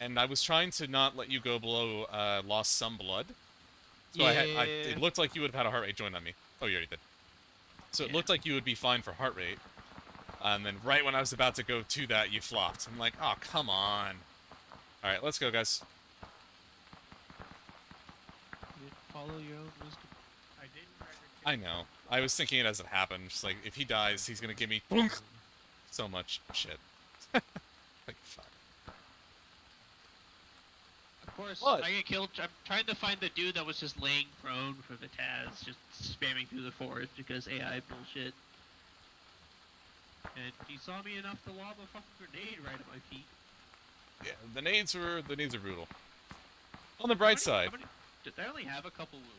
and I was trying to not let you go below uh, lost some blood. So I had, I, it looked like you would have had a heart rate join on me. Oh, you already did. So it looked like you would be fine for heart rate. And then right when I was about to go to that, you flopped. I'm like, oh, come on. All right, let's go, guys. You follow your own wisdom. I know. I was thinking it as it happened. Just like, if he dies, he's gonna give me so much shit. *laughs* like, fuck. Of course, What? I get killed. I'm trying to find the dude that was just laying prone for the Taz, just spamming through the forest because AI bullshit. And he saw me enough to lob a fucking grenade right at my feet. Yeah, the nades were the nades are brutal. On the bright How many- side, how many- did I only have a couple wounds?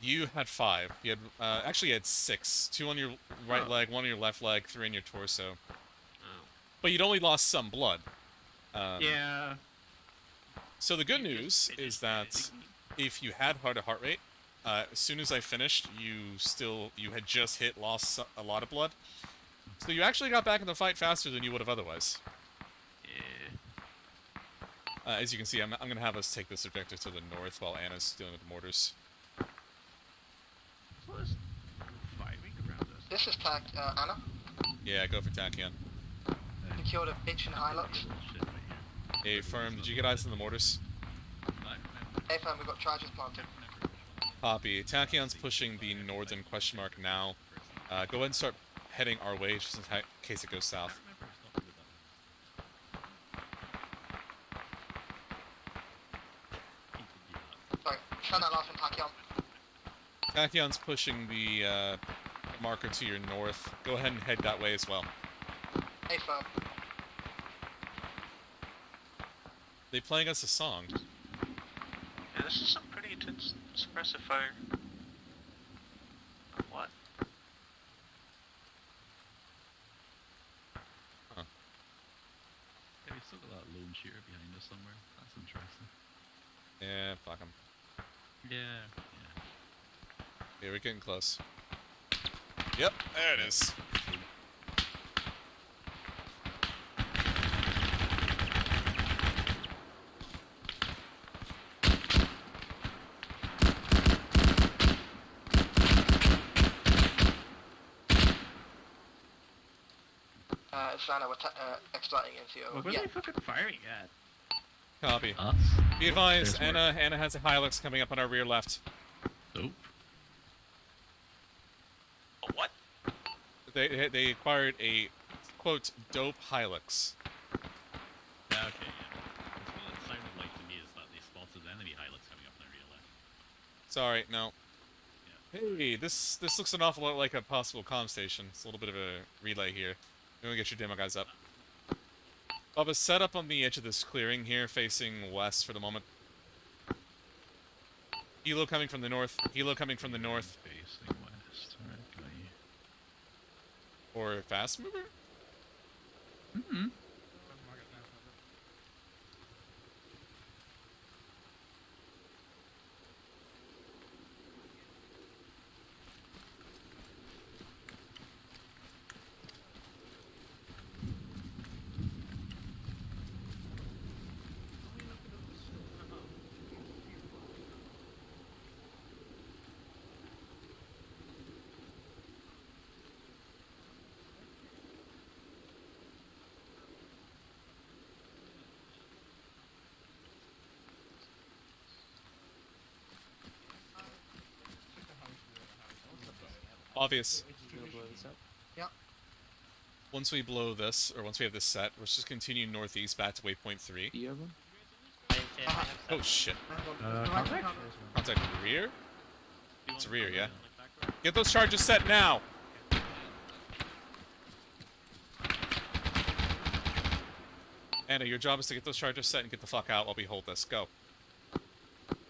You had five. You had uh, actually you had six. Two on your right Oh. leg, one on your left leg, three on your torso. But you'd only lost some blood. Um, yeah. So the good news is that if you had heart to heart rate, uh, as soon as I finished, you still you had just hit lost a lot of blood. So you actually got back in the fight faster than you would have otherwise. Uh, as you can see, I'm, I'm going to have us take this objective to the north while Anna's dealing with the mortars. This is Tag, uh, Anna. Yeah, go for Tachyon. We killed a bitch in Hilux. Hey, firm, did you get eyes on the mortars? Hey fam, we got charges planted. Copy. Tachyon's pushing the northern question mark now. Uh, go ahead and start heading our way, just in case it goes south. Sorry, send that last one, Tachyon. Tachyon's pushing the uh, marker to your north. Go ahead and head that way as well. Hey fam. They playing us a song. Yeah, this is some pretty intense suppressive fire. What? Huh. Yeah, we still got that lone shooter behind us somewhere. That's interesting. Yeah, fuck 'em. Yeah. Yeah, we're getting close. Yep, there it is. Uh, Sana, we're ta- uh, expediting into your... What were yeah. they fucking firing at? Copy. Us? Be advised, There's more. Anna Anna has a Hilux coming up on our rear left. Dope. A what? They they- acquired a quote dope Hilux. Yeah, okay, yeah. What it sounded like to me is that they spotted the enemy Hilux coming up in their rear left. Sorry, no. Hey, this this looks an awful lot like a possible comm station. It's a little bit of a relay here. Let me get your demo guys up. Bubba, set up on the edge of this clearing here, facing west for the moment. Helo coming from the north. Helo coming from the north. Facing west. Alright, got Or fast mover? Mm-hmm. Obvious. Yep. Once we blow this, or once we have this set, let's just continue northeast back to waypoint 3. Do you have one? Oh shit. Uh, contact? Contact rear? It's rear, yeah. Get those charges set now! Anna, your job is to get those charges set and get the fuck out while we hold this. Go.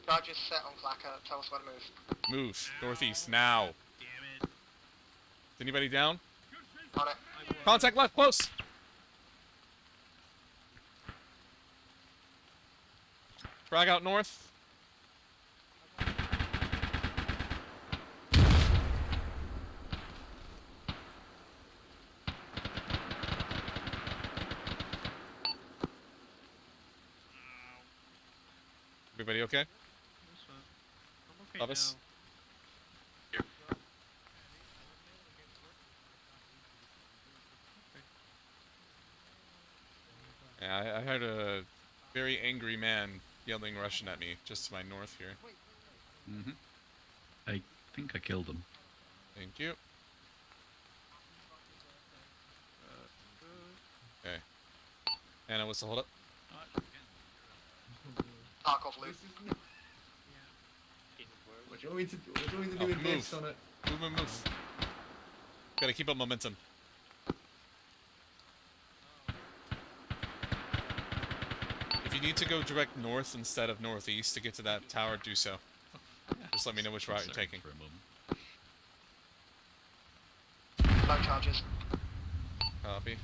Charges set on Clacker. Tell us where to move. Move. Northeast, now. Is anybody down? On it. Contact left, close! Frag out north. Everybody okay? I'm okay Bubba's? Yeah, I, I heard a very angry man yelling Russian at me just to my north here. Mm-hmm. I think I killed him. Thank you. Okay. Anna, what's the hold up? Tarkov loot. What do you want me to do? What do you want me to Oh, with move. this on it? Move, move, move. Gotta keep up momentum. You need to go direct north instead of northeast to get to that tower, do so. Just let me know which route you're taking. For a moment. No charges. Copy.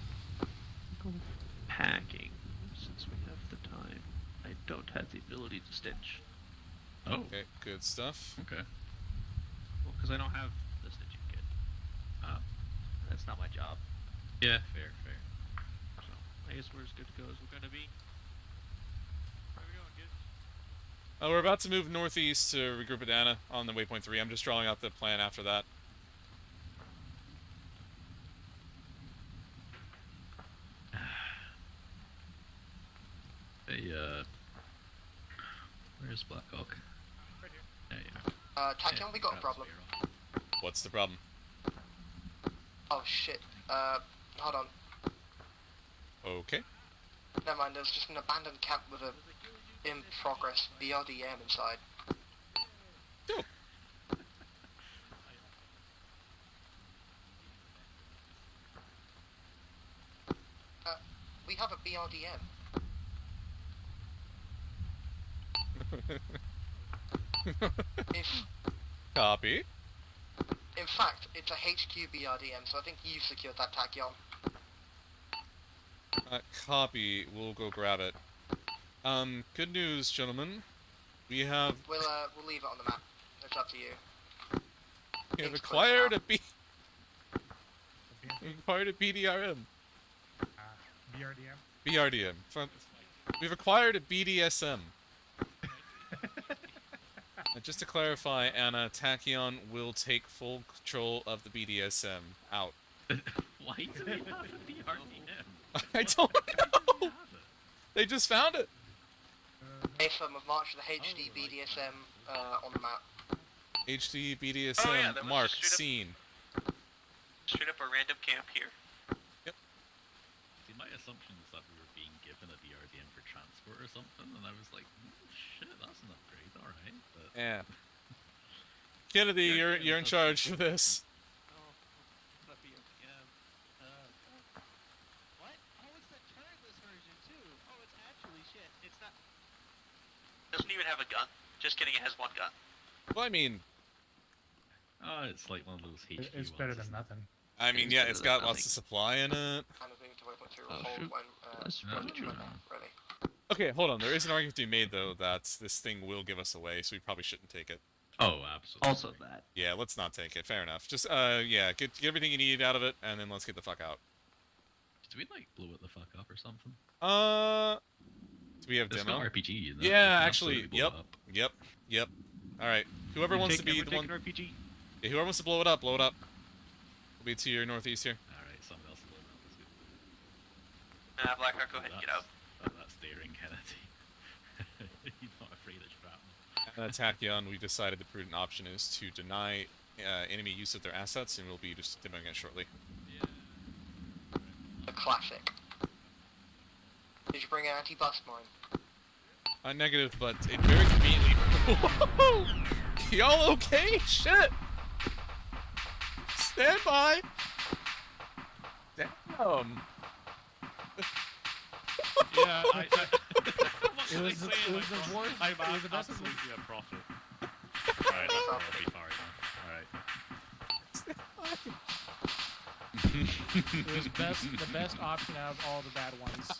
Packing since we have the time. I don't have the ability to stitch. Oh, Okay, good stuff. okay. Well, because I don't have the stitching kit. Ah. That's not my job. Yeah, fair, fair. So I guess we're as good to go as we're gonna be. Where we going, kids? Uh, we're about to move northeast to regroup at Anna on the waypoint 3. I'm just drawing out the plan after that. *sighs* Hey, uh, where's Blackhawk? Right here. There you are. Uh, Tachyon, we got a problem. What's the problem? Oh shit. Uh, hold on. Okay. Never mind, there's just an abandoned camp with a in progress BRDM inside. Uh, we have a BRDM. *laughs* If, Copy. in fact, it's a HQ BRDM, so I think you've secured that Tachyon. Uh, copy. We'll go grab it. Um, good news, gentlemen. We have We'll uh, we'll leave it on the map. It's up to you. we have acquired a Chris. B. we acquired a BDRM. Uh, BRDM. BRDM. From, we've acquired a BDSM. Uh, *laughs* just to clarify, Anna, Tachyon will take full control of the BDSM. Out. *laughs* Why do we have a BRDM? *laughs* I don't know. They just found it. 8th of March, the HD BDSM uh, on the map. HD BDSM. Oh, yeah, Mark just straight scene. Straight up a random camp here. Yep. See, my assumption is that we were being given a BRDM for transport or something, and I was like, "Hmm, shit, that's an upgrade, alright. But Yeah. Kennedy, you're you're in charge of this. Oh, not BFDM. Uh, what? Oh, it's the turretless version too. Oh, it's actually shit. It's not. Doesn't even have a gun. Just kidding, it has one gun. Well, I mean, oh, it's like one of those HQ It- It's better than nothing. I mean, yeah, it's got lots of supply in it. And moving to waypoint 2 Oh, shoot. when uh, That's when right. we join that, really. Okay, hold on. There is an argument to be made though that this thing will give us away, so we probably shouldn't take it. Oh, absolutely. Also that. Yeah, let's not take it. Fair enough. Just uh, yeah, get get everything you need out of it, and then let's get the fuck out. Do we like blow it the fuck up or something? Uh, do we have It's demo? got RPG, you know? Yeah, actually, yep, up. yep, yep. All right, whoever wants to be the one, taking RPG. yeah, whoever wants to blow it up, blow it up. We'll be to your northeast here. Alright, someone else will blow it up. That's good. Nah, Blackhawk, go ahead, that's, get out. That, that's daring, Kennedy. You're not *laughs* afraid of shrapnel. And attack Yon, we decided the prudent option is to deny uh, enemy use of their assets, and we'll be just demoing it shortly. Yeah. The classic. Did you bring an anti-bust mine? Uh, negative, but it very conveniently. *laughs* Y'all okay? Shit! Stand by! Damn! *laughs* Yeah, I, *laughs* It was the- it was the worst- I'm it was the best- absolutely a prophet. Alright, that's I'll be far it was best, the best option out of all the bad ones.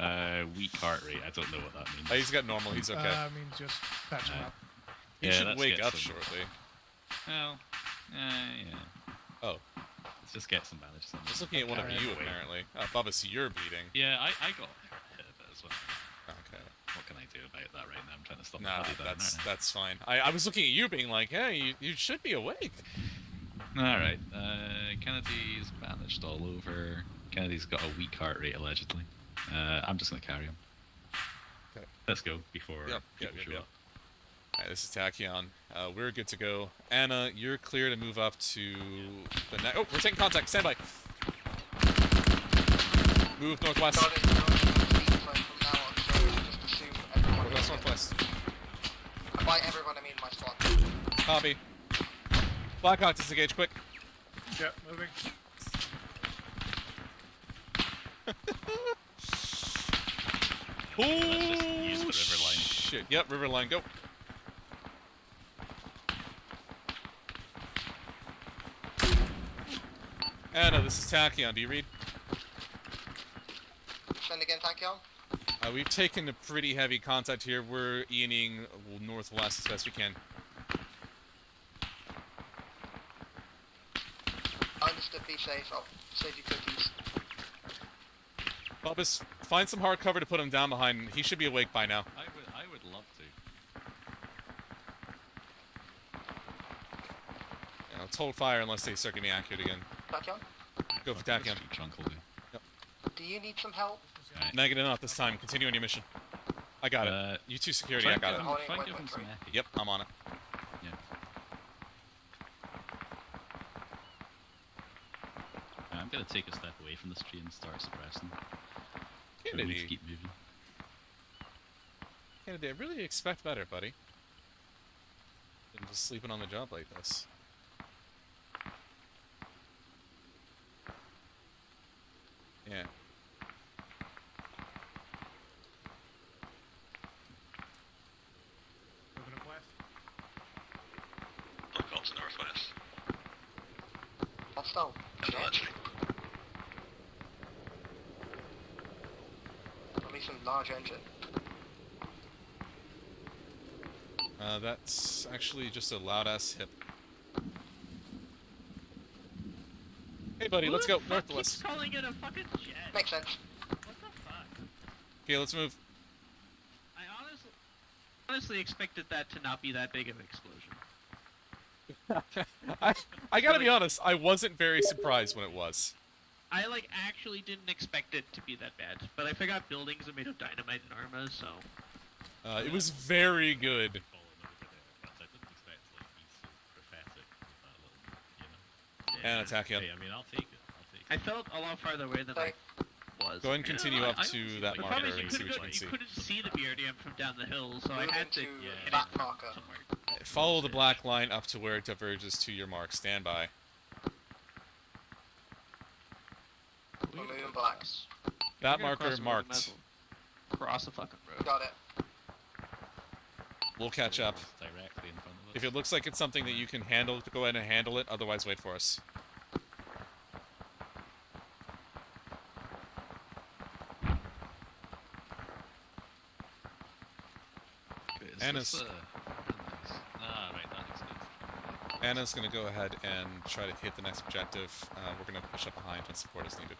Uh, weak heart rate. I don't know what that means. Oh, he's got normal, he's okay. Uh, I mean, just patch him Uh, up. he yeah, should wake up some- shortly. Well, uh, yeah. Oh. Let's just get some bandage. I was looking at one of Okay. you, apparently. Uh, Bubba, you're bleeding. Yeah, I, I got hit a bit as well. Okay. What can I do about that right now? I'm trying to stop Nah, my down, that's that's fine. I, I was looking at you being like, hey, you, you should be awake. I? Alright, uh, Kennedy's bandaged all over. Kennedy's got a weak heart rate, allegedly. Uh, I'm just gonna carry him. Okay. Let's go before Yep, yep, people yep, show yep. up. Alright, this is Tachyon. Uh, we're good to go. Anna, you're clear to move up to the next. Oh, we're taking contact. Stand by. Move northwest. Got it, got it, speed zone from now on, so just assume everyone Northwest, northwest. By everyone, I mean my squad. Copy. Blackhawk, disengage quick. Yep, moving. Oh, use the river line. Shit. Yep, river line, go. Anna, this is Tachyon. Do you read? Send again, Tachyon. Uh, we've taken a pretty heavy contact here. We're eating northwest as best we can. Understood, be safe. I'll save you cookies. Bubba's, find some hard cover to put him down behind. He should be awake by now. I would, I would love to. You know, let's hold fire unless they start getting accurate again. Tachyon, Go for Tachyon. Street trunk will do. do you need some help? Alright. Negative not this time. Continue on your mission. I got it. Uh, You two security, I got it. him, Hold it, try and give him some wait. Yep, I'm on it. Yeah. I'm gonna take a step away from this tree and start suppressing. So we need to Kennedy, keep moving. Kennedy, I really expect better, buddy. Than just sleeping on the job like this. Yeah. Moving up west. Black Ops northwest. Hostile. That's not actually. At least some large engine. Uh, that's actually just a loud ass hip. Hey, buddy, Who let's go fuck keeps northwest. calling it a fucking jet? Makes sense. What the fuck? Okay, let's move. I honestly, honestly expected that to not be that big of an explosion. *laughs* I I gotta be honest, I wasn't very surprised when it was. I like actually didn't expect it to be that bad, but I forgot buildings are made of dynamite and armor, so Uh, it was very good. Fallen over there, but I didn't expect to like be so prophetic with that little, you know. And attack him. I mean, I'll take it. I'll take I felt a lot farther away than I was. Go ahead and continue I- up I to don't that like, marker problem is you and see couldn't, what go, you you can couldn't see the BRDM from down the hill, so I had to to Yeah. hit it marker. somewhere. Follow the black line up to where it diverges to your mark. Stand by. We're moving black. That We're marker cross the road, we might marked. Cross the fucking road. Got it. We'll catch up. Directly in front of us. If it looks like it's something that you can handle, go ahead and handle it. Otherwise, wait for us. Is this, Anna's- uh, Ah, right, that makes sense. Anna's gonna go ahead and try to hit the next objective. Uh, we're gonna push up behind when support is needed.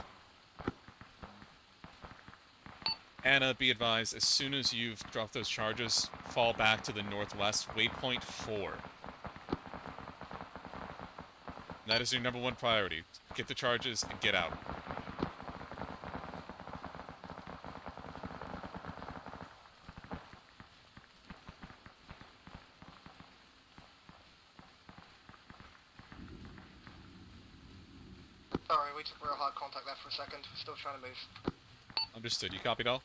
Anna, be advised, as soon as you've dropped those charges, fall back to the northwest, waypoint 4. That is your number one priority. Get the charges and get out. Sorry, we took real hard contact there for a second. We're still trying to move. Understood. You copied all?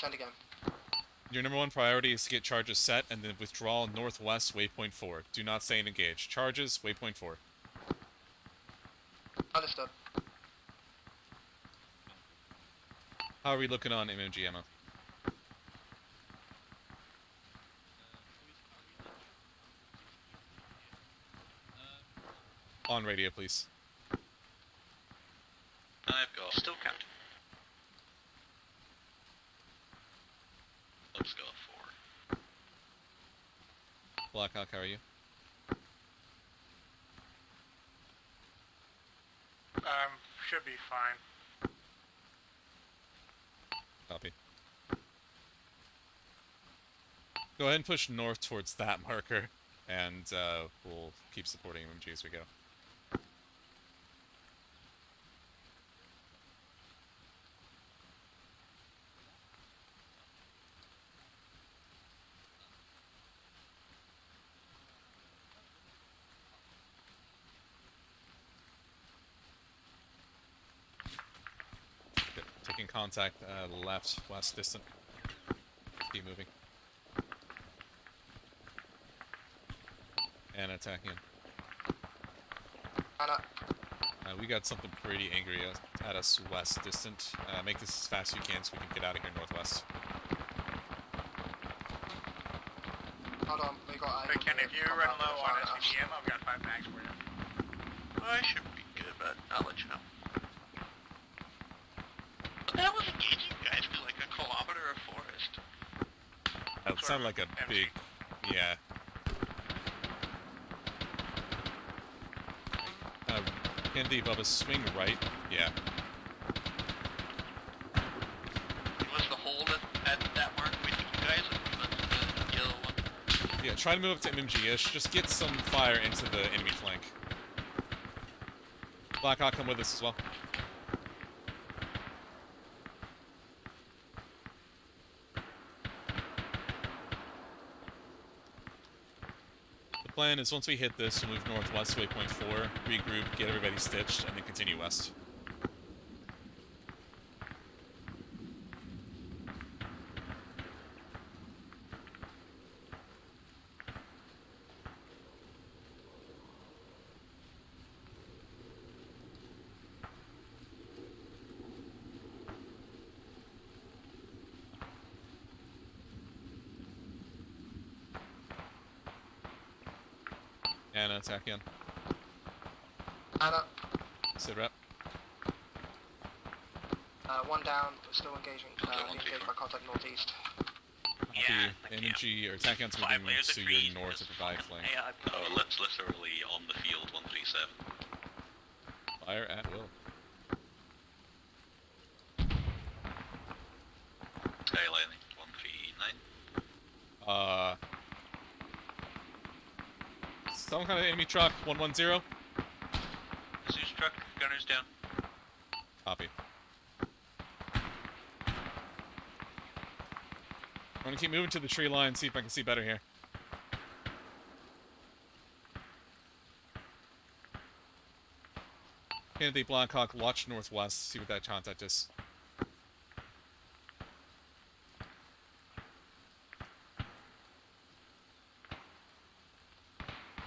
Send again. Your number one priority is to get charges set and then withdraw northwest, waypoint 4. Do not stay and engage. Charges, waypoint 4. Understood. How are we looking on MMG ammo? On radio, please. Go ahead and push north towards that marker, and uh, we'll keep supporting MMG as we go. Taking contact uh, left, last distant. Keep moving. And attacking him. Uh, we got something pretty angry at, at us west, distant. Uh, make this as fast as you can so we can get out of here northwest. hold on, we got Hey, Ken, if you run low on SCBM, I've got five mags for you. I should be good, but I'll let you know. What the hell was engaging you guys for like a kilometer of forest? That sounded like a big, yeah. Uh, Kennedy, Bubba, swing right. Yeah. Was the hold at, at that mark with you guys? Or was the yellow one? Yeah, try to move up to MMG-ish. Just get some fire into the enemy flank. Blackhawk, come with us as well. The plan is once we hit this, we'll move northwest to waypoint 4, regroup, get everybody stitched, and then continue west. And attack again. Anna, Sit rep. uh, one down, still engaging, uh, engaged by contact northeast. Yeah, energy or attack against moving to your north of the Revive flank. Yeah, oh, let's literally on the field 137. Fire at will. Skyline 139. Uh. Some kind of enemy truck, 110. Zeus truck, gunners down. Copy. I'm gonna keep moving to the tree line, see if I can see better here. Kennedy Blackhawk, watch northwest, see what that contact is.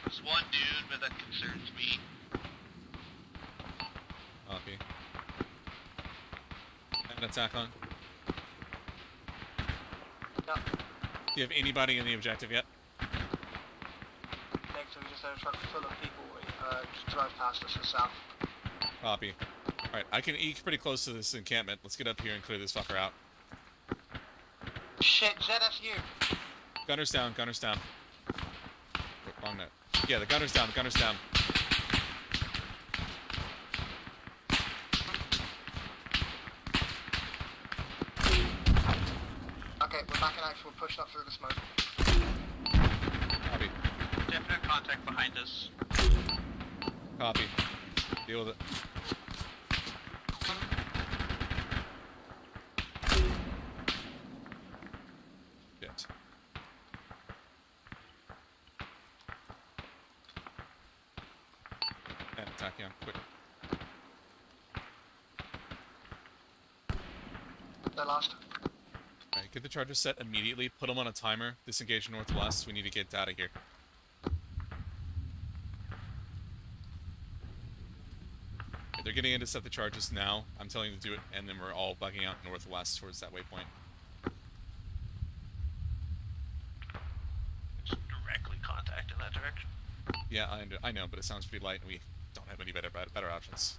There's one dude, but that concerns me. Copy. An attack on. No, Do you have anybody in the objective yet? next we just had a truck full of people, uh, just drive past us to south. Copy. Alright, I can eke pretty close to this encampment. Let's get up here and clear this fucker out. Shit, ZSU! Gunners down, gunners down. Wrong note. Yeah, the gunner's down, the gunner's down. Okay, we're back in action, we're pushing up through the smoke. Copy. Definite contact behind us. Copy. Deal with it. Shit. And attack him, quick. They're lost. Alright, get the charger set immediately, put them on a timer, disengage northwest, we need to get out of here. Okay, they're getting in to set the charges now. I'm telling you to do it, and then we're all bugging out northwest towards that waypoint. Directly contact in that direction. Yeah, I, under- I know, but it sounds pretty light, and we don't have any better better options.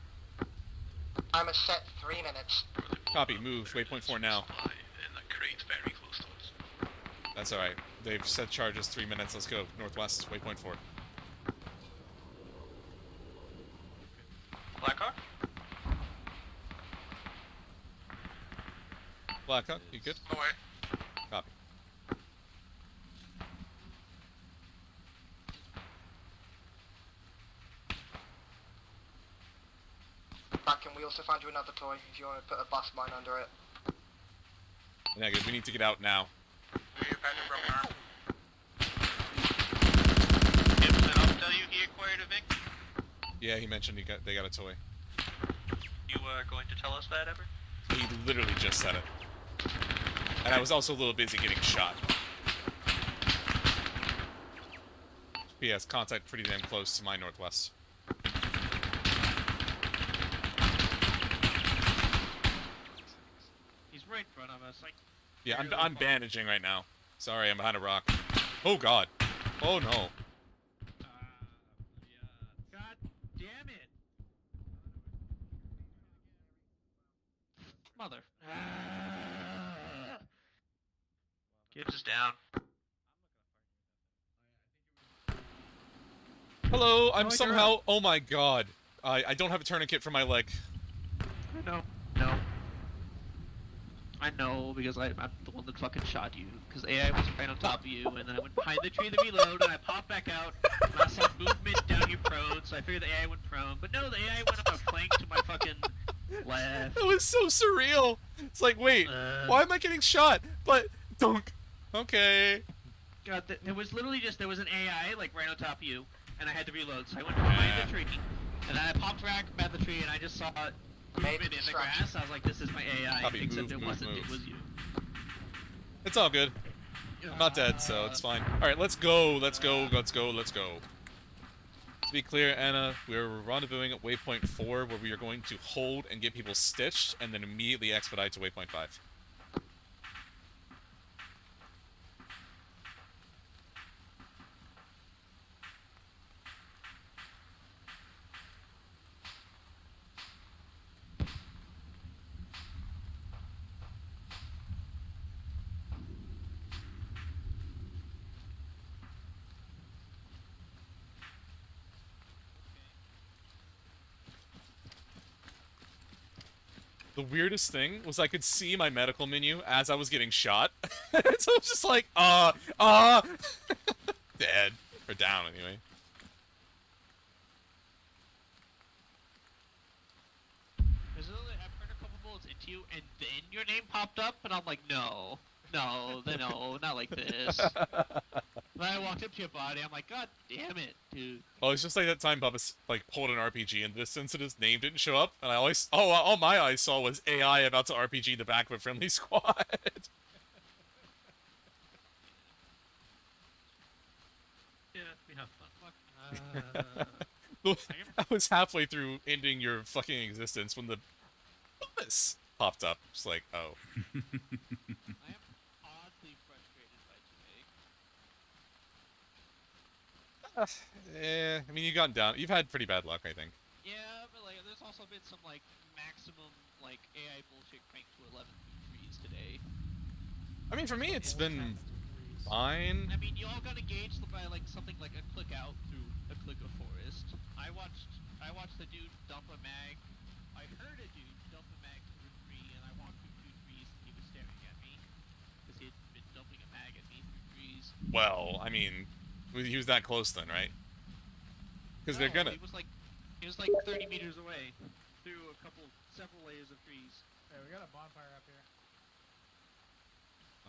I'm a set three minutes. Copy, move, waypoint 4 now. And the crate's very close to us. That's alright. They've set charges 3 minutes, let's go. Northwest, waypoint 4. Blackhawk? Blackhawk, you good? No way. Copy. Back, and we also found you another toy if you want to put a bus mine under it. Negative, we need to get out now. Gibson, you he acquired a Yeah, he mentioned he got they got a toy. You uh, going to tell us that ever? He literally just said it. And I was also a little busy getting shot. P.S. Contact pretty damn close to my northwest. He's right in front of us. Like, Yeah, I'm, I'm bandaging right now. Sorry, I'm behind a rock. Oh god. Oh no. God damn it! Mother. Gibbs is down. Hello, I'm somehow. Oh my god. I I don't have a tourniquet for my leg. No, no. I know because I, I'm the one that fucking shot you. Because AI was right on top of you, and then I went behind the tree to reload, and I popped back out, and I saw movement down your prone, so I figured the AI went prone. But no, the AI went up a flank to my fucking left. It was so surreal. It's like, wait, Uh. why am I getting shot? But dunk. Okay. God, th- there was literally just there was an AI like right on top of you, and I had to reload. So I went behind the tree, and then I popped back at the tree, and I just saw movement in the grass. I was like, "This is my AI," Copy, except move, it move, wasn't. move. It was you. It's all good. I'm not dead, so it's fine. Alright, let's go, let's go, let's go, let's go. To be clear, Anna, we're rendezvousing at waypoint 4, where we are going to hold and get people stitched, and then immediately expedite to waypoint 5. The weirdest thing was I could see my medical menu as I was getting shot. *laughs* so I was just like, uh, uh, *laughs* dead. Or down, anyway. There's literally, I put a couple bullets into you, and then your name popped up, and I'm like, no, no, then no, not like this. *laughs* then I walked up to your body, I'm like, God damn it, dude. Well, it's just like that time Bubba like pulled an RPG in distance and his name didn't show up, and I always oh all my eyes saw was AI about to RPG the back of a friendly *laughs* squad. Yeah, we have fun. Uh, *laughs* I was halfway through ending your fucking existence when the Bubba's popped up. Just like oh. Today. *sighs* Eh, I mean you've gotten down. You've had pretty bad luck, I think. Yeah, but like, there's also been some like maximum like AI bullshit cranked to 11 threes today. I mean for me it's been fine. I mean, you all got engaged by like something like a click out through a click of forest. I watched, I watched the dude dump a mag. I heard a dude dump a mag through a tree, and I walked through two trees, and he was staring at me because he had been dumping a mag at me through trees. Well, I mean, he was that close then, right? Because they're gonna. He was like, he was like 30 meters away through a couple, several layers of trees. Hey, we got a bonfire up here.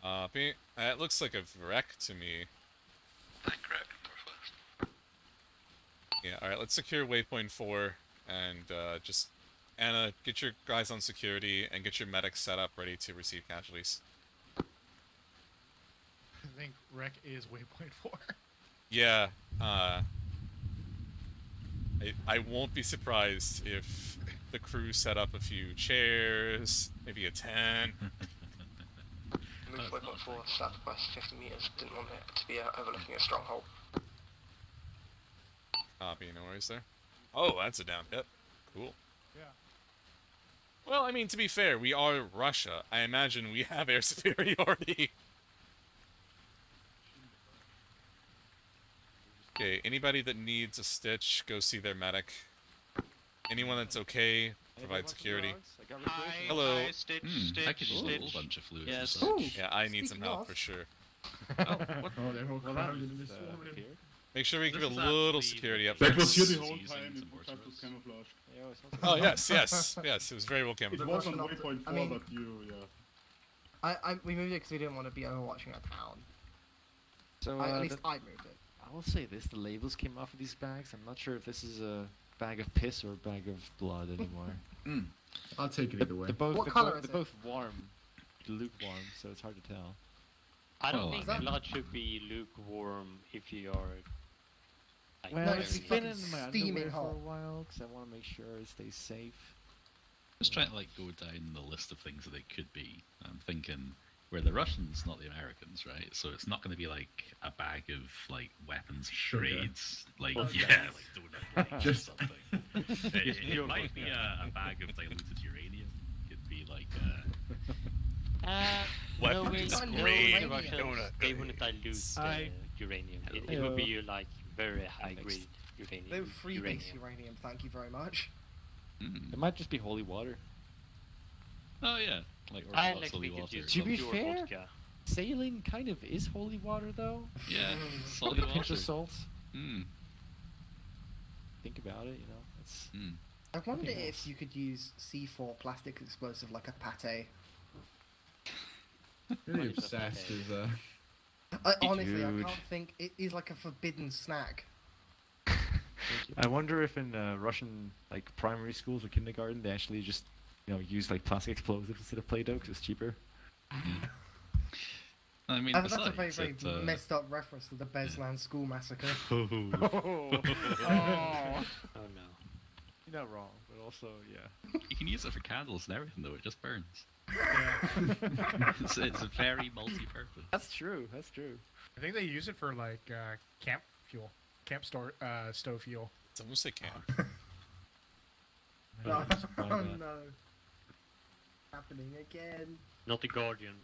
Uh, be- uh, it looks like a wreck to me. Thank Greg, northwest. Yeah, alright, let's secure waypoint 4 and uh, just. Anna, get your guys on security and get your medics set up ready to receive casualties. *laughs* I think wreck is waypoint four. *laughs* Yeah, uh. I, I won't be surprised if the crew set up a few chairs, maybe a tent. Move waypoint 4 southwest 50 meters. Didn't want it to be uh, overlooking a stronghold. Copy, no worries there. Oh, that's a down hit. Cool. Yeah. Well, I mean, to be fair, we are Russia. I imagine we have air *laughs* superiority. Okay, anybody that needs a stitch, go see their medic. Anyone that's okay, provide security. Hi, Hello. hi, Stitch, Hmm, Stitch, I could use a Stitch. whole bunch of fluids Yes. Yeah, I need some help of- for sure. *laughs* Oh, they're all crowded in this uh, here. Make sure we give This a little security up That was here the whole using time. some It that was Borderos. camouflage. Yeah, Oh *laughs* yes, yes, yes. It was very well camouflaged. It camouflaged. was on Russian waypoint 4, I mean- but you, yeah. I, I we moved it because we didn't want to be overwatching a town. So I, uh, at least I moved it. I will say this: the labels came off of these bags. I'm not sure if this is a bag of piss or a bag of blood anymore. *laughs* Mm. I'll take it They're- either way. They're both, What they're colour both, they're both warm, lukewarm, so it's hard to tell. I don't Well, think I mean- blood should be lukewarm if you are. Like, Well, No, it's it's been in my steaming underwear for a while because I want to make sure it stays safe. I Just trying to like go down the list of things that it could be. I'm thinking we're the Russians, not the Americans, right? So it's not going to be like a bag of like weapons, Sugar. grades, like Okay. yeah, like donut flakes or *laughs* Just- something. it, it, it might be a, a bag of diluted uranium. It could be like uh, *laughs* Uh, Weapons no grade way the Russians, donut they wouldn't dilute uh, I- uranium. It, it would be like very high grade uranium. They were free base uranium. uranium, thank you very much. mm. It might just be holy water. oh yeah, like I like holy to water. To be fair- vodka. Sailing kind of is holy water, though. Yeah, *laughs* salty a pinch of salt. Mm, Think about it, you know. It's mm. I wonder Nothing if else. you could use C4 plastic explosive like a pate. Really What is a obsessed with uh, I, honestly, I can't think. It is like a forbidden snack. *laughs* I wonder if in uh, Russian like primary schools or kindergarten they actually just you know use like plastic explosives instead of Play-Doh because it's cheaper. I mean, Uh, that's a very, very it, uh, messed up reference to the Beslan school massacre. *laughs* oh. *laughs* Oh no. You're not wrong, but also yeah. you can use it for candles and everything, though. It just burns. Yeah. *laughs* it's, it's very multi-purpose. That's true. That's true. I think they use it for like uh, camp fuel, camp store uh, stove fuel. It's almost like camp. Oh don't know, just buy that. no! Happening again. Not the Guardian.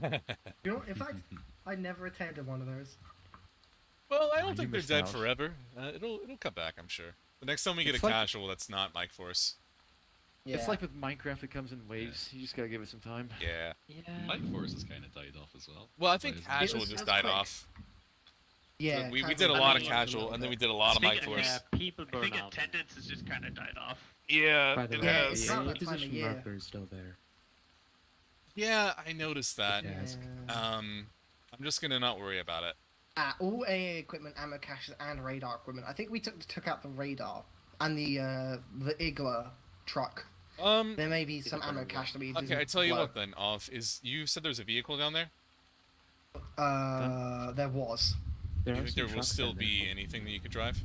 *laughs* You know, in fact, I never attended one of those. Well, I Oh, don't you think they're dead out. forever. Uh, it'll it'll come back, I'm sure. The next time we get It's a like- casual that's not Mike Force. Yeah. It's like with Minecraft, it comes in waves. You just gotta give it some time. Yeah. Yeah. Mike Force has kind of died off as well. Well, I think But casual just died quick. off. Yeah. So we, we did a of lot like of casual, and then we did a lot of Mike Speaking- Force. Yeah, people I think out. attendance has just kind of died off. Yeah, it way, Yeah, has. it's the not that time of position year. marker is still there. Yeah, I noticed that. Yeah. Um, I'm just gonna not worry about it. Uh, all AA equipment, ammo caches, and radar equipment. I think we took took out the radar and the uh, the Igla truck. Um, There may be some ammo cache that we okay, didn't I tell you blow. what then. Off is you said there's a vehicle down there. Uh, there was There Do you think there will still down there. be anything that you could drive?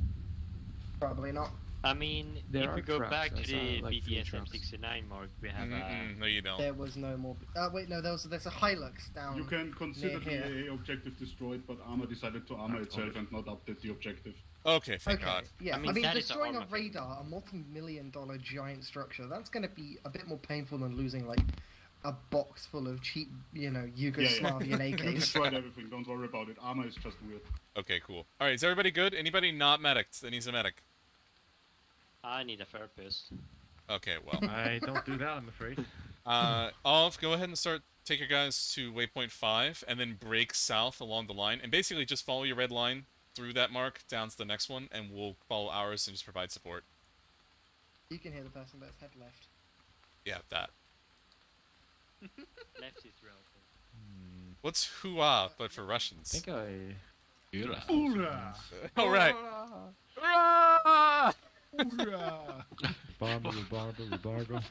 probably not. I mean, There if we go back to the like, three BDS trucks. M69 mark, we have uh, Mm-mm, no, you don't. There was no more. Uh, wait, no, there was there's a Hilux down. You can consider the here. Objective destroyed, but Arma decided to armor itself and not update the objective. Okay, thank Okay, God. yeah. I I mean, mean, that is a destroying a radar, a multi-million dollar giant structure, that's going to be a bit more painful than losing like a box full of cheap, you know, Yugoslavian You AKs. destroyed everything, don't worry about it. Arma is just weird. Okay, cool. All right, is everybody good? Anybody not medic that needs a medic? I need a therapist. Okay, well. *laughs* I don't do that, I'm afraid. Uh, Olive, go ahead and start. Take your guys to waypoint five, and then break south along the line, and basically just follow your red line through that mark down to the next one, and we'll follow ours and just provide support. You can hear the person that's head left. Yeah, that. Left is relative. What's hua but for Russians? I think I. Ura. Hoorah! *laughs* All right. Barbara, Barbara, Barbara.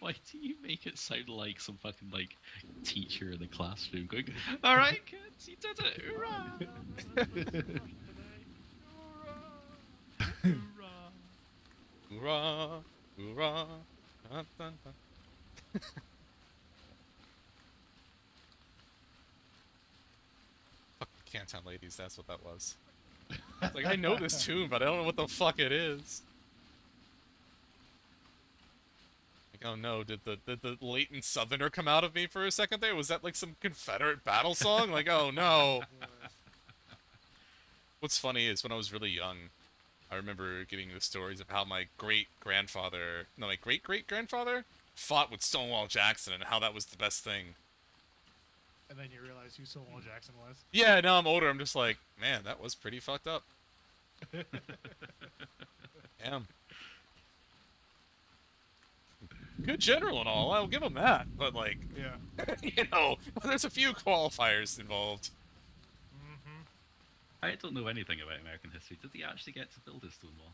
Why do you make it sound like some fucking like teacher in the classroom going, "All right, kids, you did it! Hoorah!" *laughs* Hoorah! Hoorah! Dun, *laughs* dun, dun. Fuck Camptown Ladies, that's what that was. Like, I know this tune, but I don't know what the fuck it is. Like, oh no, did the, did the latent southerner come out of me for a second there? Was that like some Confederate battle song? Like, oh no. What's funny is when I was really young, I remember getting the stories of how my great grandfather, no, my great great grandfather, fought with Stonewall Jackson and how that was the best thing. And then you realize who Stonewall Jackson was. Yeah, now I'm older. I'm just like, man, that was pretty fucked up. *laughs* Damn. Good general and all. I'll give him that. But like, Yeah. *laughs* you know, there's a few qualifiers involved. Mm-hmm. I don't know anything about American history. Did he actually get to build his stone wall?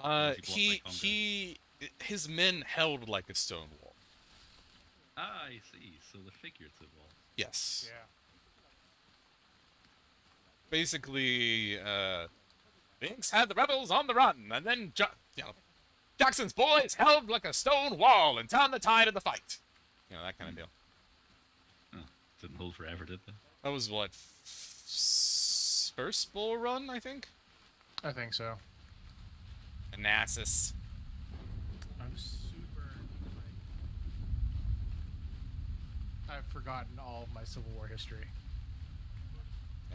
Uh, he he he his men held like a stone wall. Ah, I see. So the figurative wall. Yes. Yeah. Basically, uh, Binks had the rebels on the run, and then ja- you know, Jackson's boys held like a stone wall and turned the tide of the fight. You know that kind of deal. Oh, didn't hold forever, did they? That was what f- s- first bull run, I think. I think so. Anassus. I'm super. Like, I've forgotten all of my Civil War history.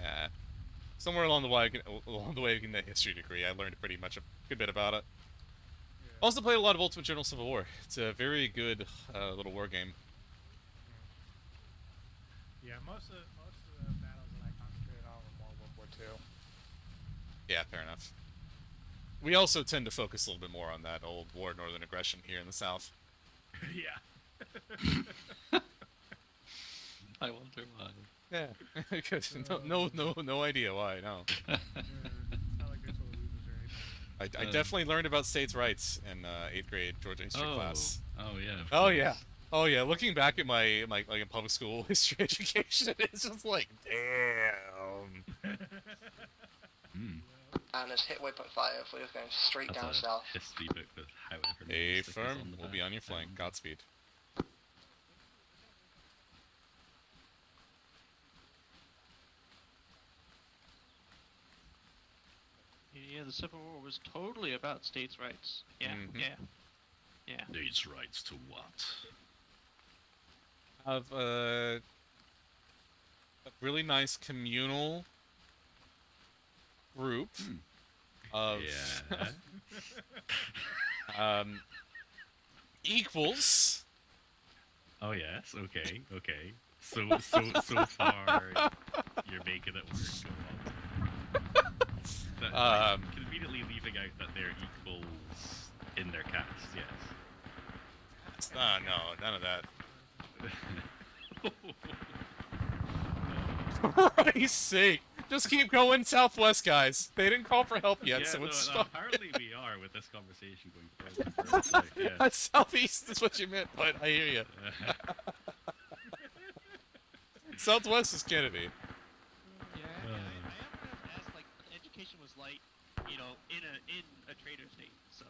Yeah. Somewhere along the way, along the way in the history degree, I learned pretty much a good bit about it. Also played a lot of Ultimate General Civil War. It's a very good uh, little war game. Yeah, most of most of the battles that I concentrated on were more World War II. Yeah, fair enough. We also tend to focus a little bit more on that old war northern aggression here in the south. *laughs* yeah. *laughs* I wonder why. Yeah, *laughs* because no, no, no, no idea why. No. *laughs* I, I Uh, definitely learned about states' rights in uh, eighth grade Georgia history Oh, class. oh yeah, Oh yeah. Oh yeah. Looking back at my my like public school *laughs* history education, it's just like damn. Hmm. And it's hit waypoint 5, we're just going straight That's down a south. history book with however A firm on the will be on your flank. Godspeed. Yeah, the Civil War was totally about states' rights. Yeah, Mhm. yeah, yeah. States' rights to what? Have a, a really nice communal group of Yeah. *laughs* um, equals. Oh yes, okay, okay. So so so far *laughs* you're making it work. Go on. Like, Um, conveniently leaving out that they're equals in their cast, yes. Ah, no, none of that. For Christ's sake, just keep going southwest, guys. They didn't call for help yet, yeah, so no, it's no, fine. apparently we *laughs* are with this conversation going forward. *laughs* yeah. That's southeast is what you meant, but I hear you. *laughs* Southwest is Kennedy. Yeah, I, I, I am gonna ask like education was light, you know, in a in a trader state. So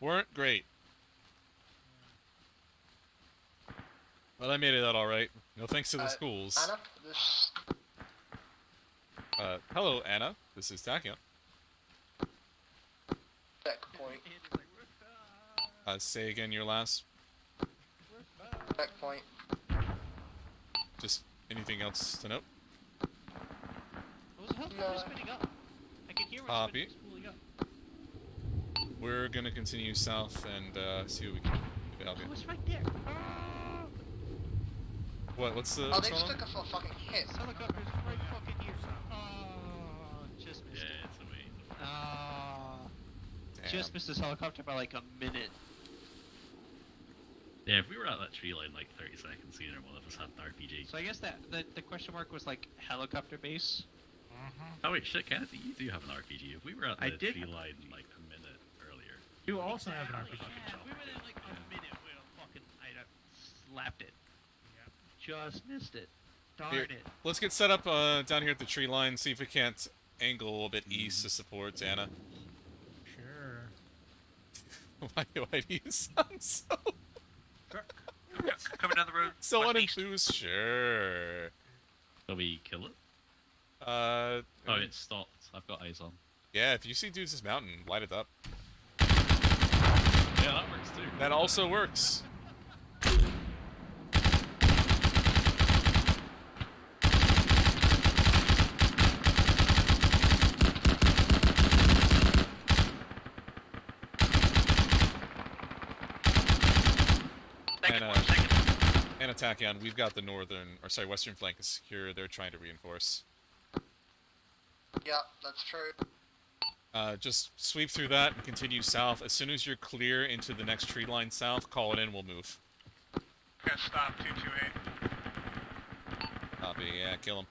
Weren't great. But I made it out alright. No thanks to the Uh, schools. Anna, this Uh, hello, Anna. This is Tachyon. checkpoint, Uh, say again your last. checkpoint. Just anything else to note? what was the helicopter spinning up? I could hear it Copy. spinning, spooling up. We're gonna continue south and uh, see what we can do to help Oh, you. it's right there. Ah! What? What's the? Oh, What's they just on? took us for a fucking hit. This helicopter's right fucking here. Oh, just missed Yeah, it. it's amazing. Ah, Damn. just missed this helicopter by like a minute. Yeah, if we were at that tree line like 30 seconds sooner, one of us had an RPG. So I guess that the, the question mark was like helicopter base. Oh wait, shit, Kennedy, you do have an RPG. If we were at the I did tree line like a minute earlier. You also have an RPG. Yeah, we were there like a minute. We fucking I'd slapped it. Just missed it. Darn Here, it. let's get set up uh, down here at the tree line. See if we can't angle a little bit east to support Anna. Sure. why, *laughs* why do you sound so Coming down the road. so west east. unenthused? Sure. Shall we kill it? Uh, Oh, it stopped. I've got eyes on. yeah. If you see dudes this mountain, light it up. Yeah, that works too. That also works. Thank And, you uh, for a second. And attack on. We've got the northern, or sorry, western flank is secure. They're trying to reinforce. Yeah, that's true. Uh, just sweep through that and continue south. As soon as you're clear into the next tree line south, call it in, we'll move. Okay, stop, 228. Copy, yeah, kill him.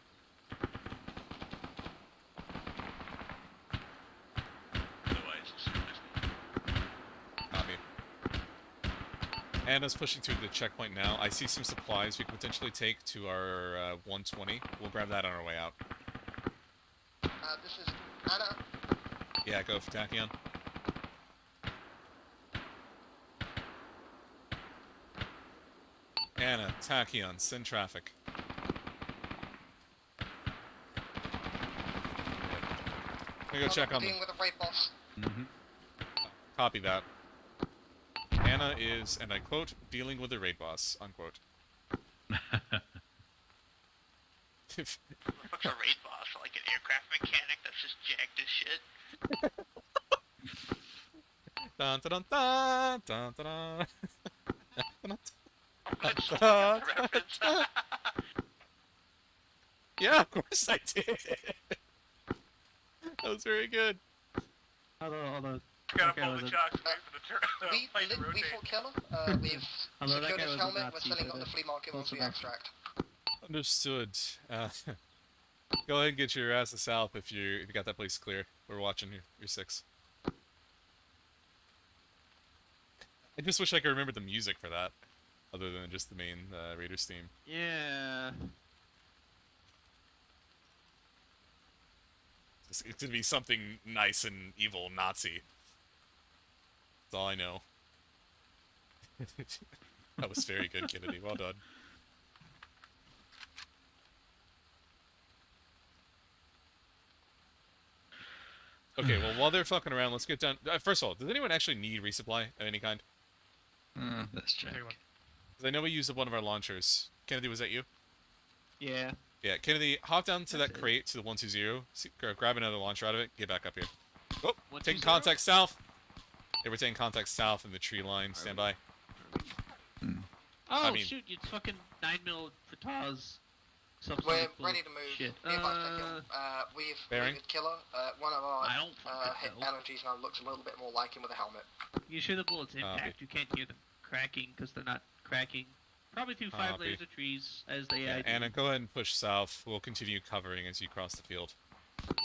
Anna's pushing through the checkpoint now. I see some supplies we could potentially take to our uh, 120. We'll grab that on our way out. Uh, this is Anna. Yeah, go for Tachyon. Anna, Tachyon, send traffic. I'm gonna go check on Dealing them. with a raid boss. Mm-hmm. Copy that. Anna is, and I quote, dealing with the raid boss, unquote. *laughs* If- What's a raid boss? Like an aircraft mechanic that's just jacked as shit? Dun, dun, dun, dun, dun, dun, dun. Good Dun, song dun, reference. dun. yeah, of course I did. that was very good. Although, although, Gotta okay, pull the then- chocks for the, tur- the *laughs* We, plane to we, we rotate. fought *laughs* Killer. Uh, we've Although that secured guy his helmet. We're selling on the flea market once we close enough. extract. Understood. Uh, go ahead and get your ass to south if you if you got that place clear. We're watching your, your six. I just wish I could remember the music for that, other than just the main uh, Raiders theme. yeah. It's, it's gonna be something nice and evil Nazi. That's all I know. *laughs* that was very good, Kennedy. Well done. Okay, *sighs* well, while they're fucking around, let's get down. Uh, first of all, does anyone actually need resupply of any kind? Uh, let's check. Because I know we used up one of our launchers. Kennedy, was that you? Yeah. Yeah, Kennedy, hop down to that crate to the 120. See, grab another launcher out of it. Get back up here. Oh, taking 120? contact south. Yeah, we're taking contact south in the tree line. Stand by. Oh I mean- shoot! You fucking nine mil Vityaz. We're ready to move. Shit. Uh. Uh, we've Bearing? moved Killer. Uh, one of our I don't uh, fucking hit energies now looks a little bit more like him with a helmet. You sure the bullets Copy. impact? You can't hear them cracking because they're not cracking. Probably through five Copy. layers of trees as they Yeah. Anna, go ahead and push south. We'll continue covering as you cross the field.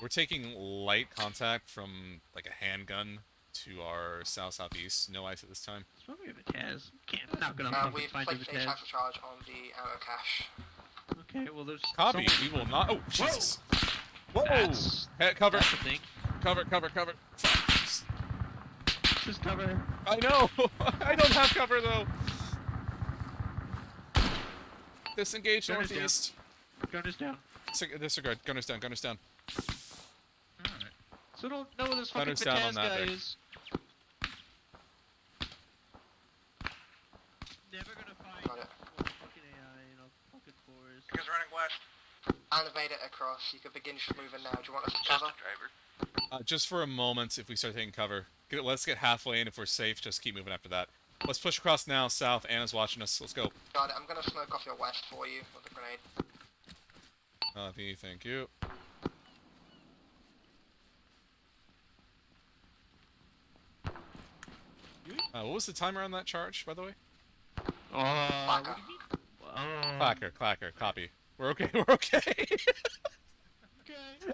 We're taking light contact from like a handgun to our south southeast. No ice at this time. It's probably a Vityaz. Can't. I'm not gonna Uh, we've placed a Vityaz. charge on the ammo cache. Okay, well there's. Copy. We will not. Oh Jesus! Whoa! That's- He- cover. That's. Cover. Cover. Cover. Just cover. I know. *laughs* I don't have cover though. Disengage Gunners down. northeast. Gunners down. Dis- Disregard. Gunners down. Gunners down. So don't know where this fucking Gunners down on that guy there. is. Never gonna find Got it. one fucking AI in a fucking forest. Niggas running west. And have made it across. You can begin just moving now. Do you want us to cover? driver. Uh, just for a moment, if we start taking cover, get, let's get halfway in. If we're safe, just keep moving after that. Let's push across now, south. Anna's watching us. Let's go. Got it. I'm gonna smoke off your west for you with a grenade. Copy. Thank you. Uh, what was the timer on that charge, by the way? Uh, Clacker. Uh, Clacker, clacker, copy. We're okay, *laughs* we're okay. okay.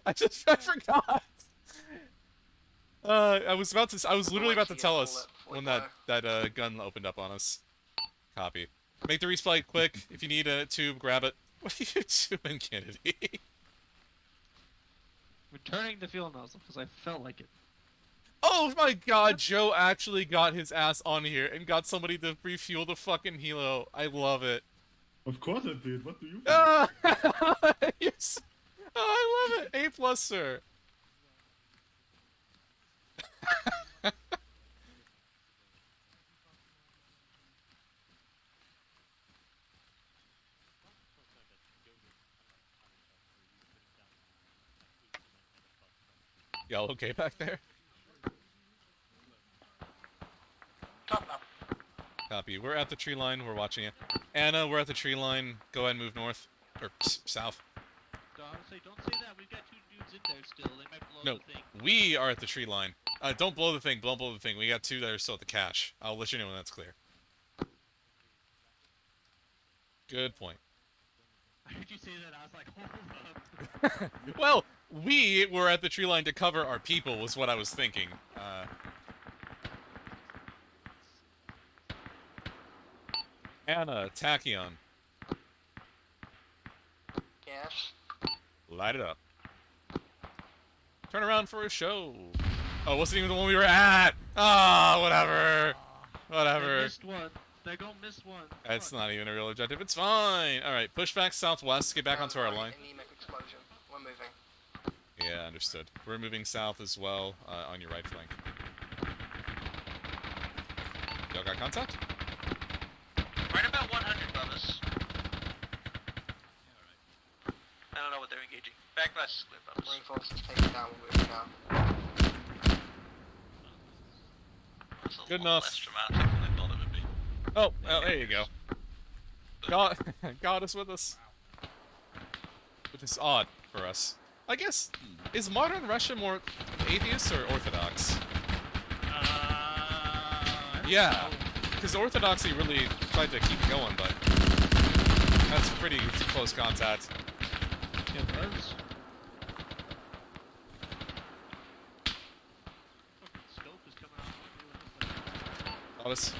I just I forgot. Uh, I was about to. I was literally about to tell us when that that uh, gun opened up on us. Copy. Make the resupply quick. If you need a tube, grab it. *laughs* What are you doing, Kennedy? Returning the fuel nozzle because I felt like it. Oh my God! Joe actually got his ass on here and got somebody to refuel the fucking helo. I love it. Of course I did. What do you think? Ah, *laughs* yes. Oh, I love it. A plus, sir. *laughs* Y'all okay back there? Top now. Copy. We're at the tree line. We're watching you. Anna, we're at the tree line. Go ahead and move north. Or south. Don't say, don't say that. We've got two dudes in there still. They might blow No, the thing. we are at the tree line. Uh, don't blow the thing. Don't blow the thing. We got two that are still at the cache. I'll let you know when that's clear. Good point. *laughs* I heard you say that. I was like, *laughs* hold up. *laughs* well, we were at the tree line to cover our people, was what I was thinking. Uh, Anna, Tachyon, Yes. light it up. Turn around for a show. Oh, it wasn't even the one we were at. Ah, whatever. They Whatever. missed one. They're gonna miss one. It's not even a real objective. It's fine. All right, push back southwest. Get back onto our line. Anemic explosion. We're moving. Yeah, understood. We're moving south as well uh, on your right flank. Y'all got contact? Right about 100 above us. I don't know what they're engaging. Back less is clear above us. Reinforcements taken down. We're moving now. Good enough. less dramatic than I thought it would be. Oh, well, there you go. God, *laughs* God is with us. Which is odd for us. I guess, is modern Russia more atheist or orthodox? Uh, yeah, because orthodoxy really tried to keep going, but that's pretty close contact. It was. Fucking scope is coming out. Otis.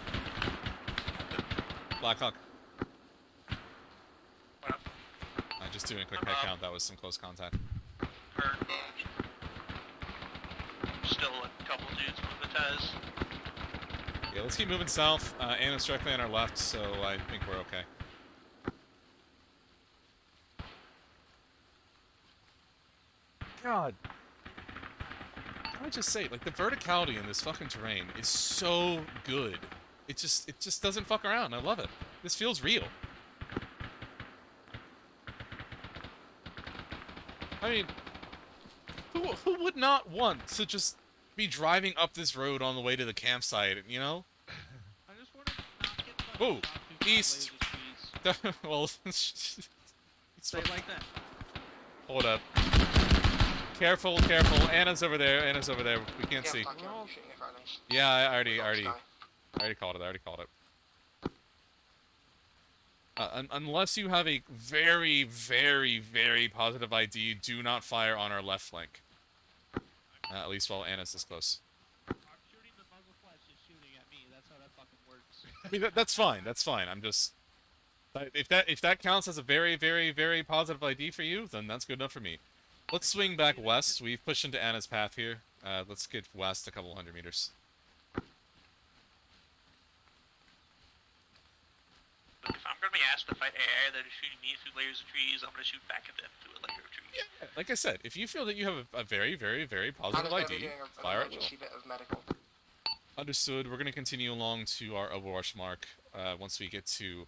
Blackhawk. I'm just doing a quick head count. That was some close contact. Heard. Still a couple dudes with the Tez. Yeah, let's keep moving south. Uh, Anna's directly on our left, so I think we're okay. God. I just say, like, the verticality in this fucking terrain is so good. It just, it just doesn't fuck around. I love it. This feels real. I mean, who, who would not want to just be driving up this road on the way to the campsite, you know? I just want to not get fucking Whoa, shot through by east. laser trees. *laughs* well, *laughs* Say it like that. hold up. Careful, careful. Anna's over there. Anna's over there. We can't Yeah, see. fuck you, I'm shooting at friendlies. Yeah, I already, I already, I already called it. I already called it. Uh, un- unless you have a very, very, very positive ID, do not fire on our left flank. Uh, at least while Anna's this close. I'm shooting the muzzle flash is shooting at me. That's how that fucking works. I mean, that, that's fine. That's fine. I'm just. If that if that counts as a very, very, very positive ID for you, then that's good enough for me. Let's swing back west. We've pushed into Anna's path here. Uh, let's get west a couple hundred meters. If I'm gonna be asked to fight AI that are shooting me through layers of trees, I'm gonna shoot back at them through a layer of trees. Like I said, if you feel that you have a, a very, very, very positive ID, doing a, fire an at will. emergency bit of medical. Understood. We're going to continue along to our Overwatch mark uh, once we get to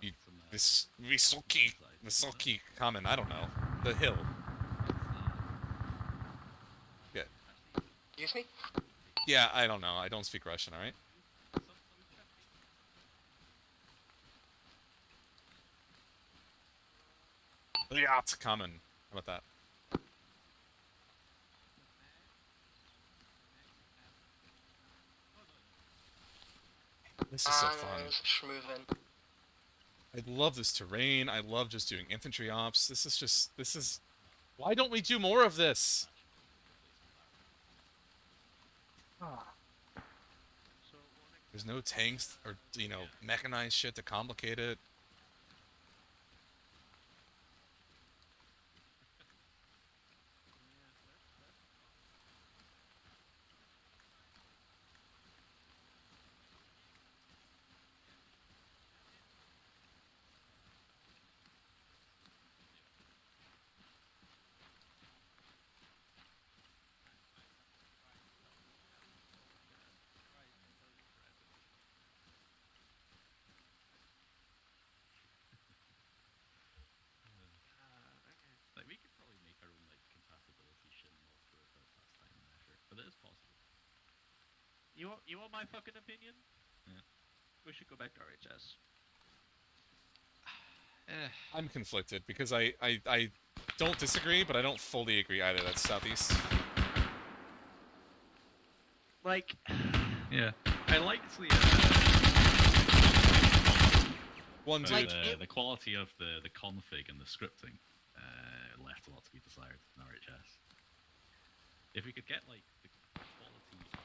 the, this Visoki, Visoki Common. I don't know. The hill. Yeah. Excuse me? Yeah, I don't know. I don't speak Russian, alright? Yeah, it's common. How about that? This is so fun. Schmoovin'. I love this terrain. I love just doing infantry ops. This is just this is why don't we do more of this? Ah. There's no tanks or you know mechanized shit to complicate it. Like we could probably make our own like compatibility shit mod for a third pastime measure, but it is possible. You want you want my fucking opinion? Yeah. We should go back to RHS. *sighs* I'm conflicted because I, I I don't disagree, but I don't fully agree either. That's southeast. Like, *sighs* Yeah, I liked the One but dude. the, the quality of the the config and the scripting uh, left a lot to be desired in RHS. If we could get like the quality of the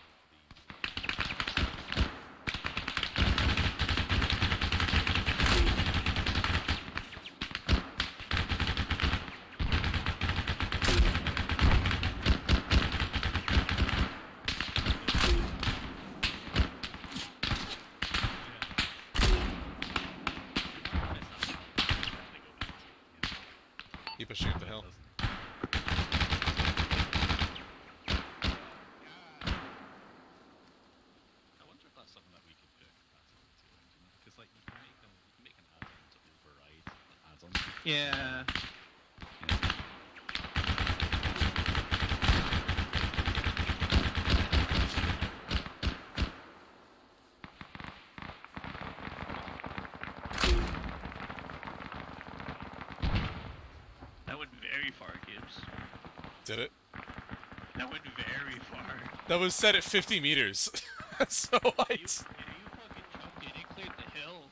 Keep pushing up the hill. I wonder if that's something that we could put because like you can make them, you can make an add-on to override the add-on. Yeah. That went very far, Gibbs. Did it? That went very far. That was set at 50 meters. *laughs* so what? Dude, it cleared the hill.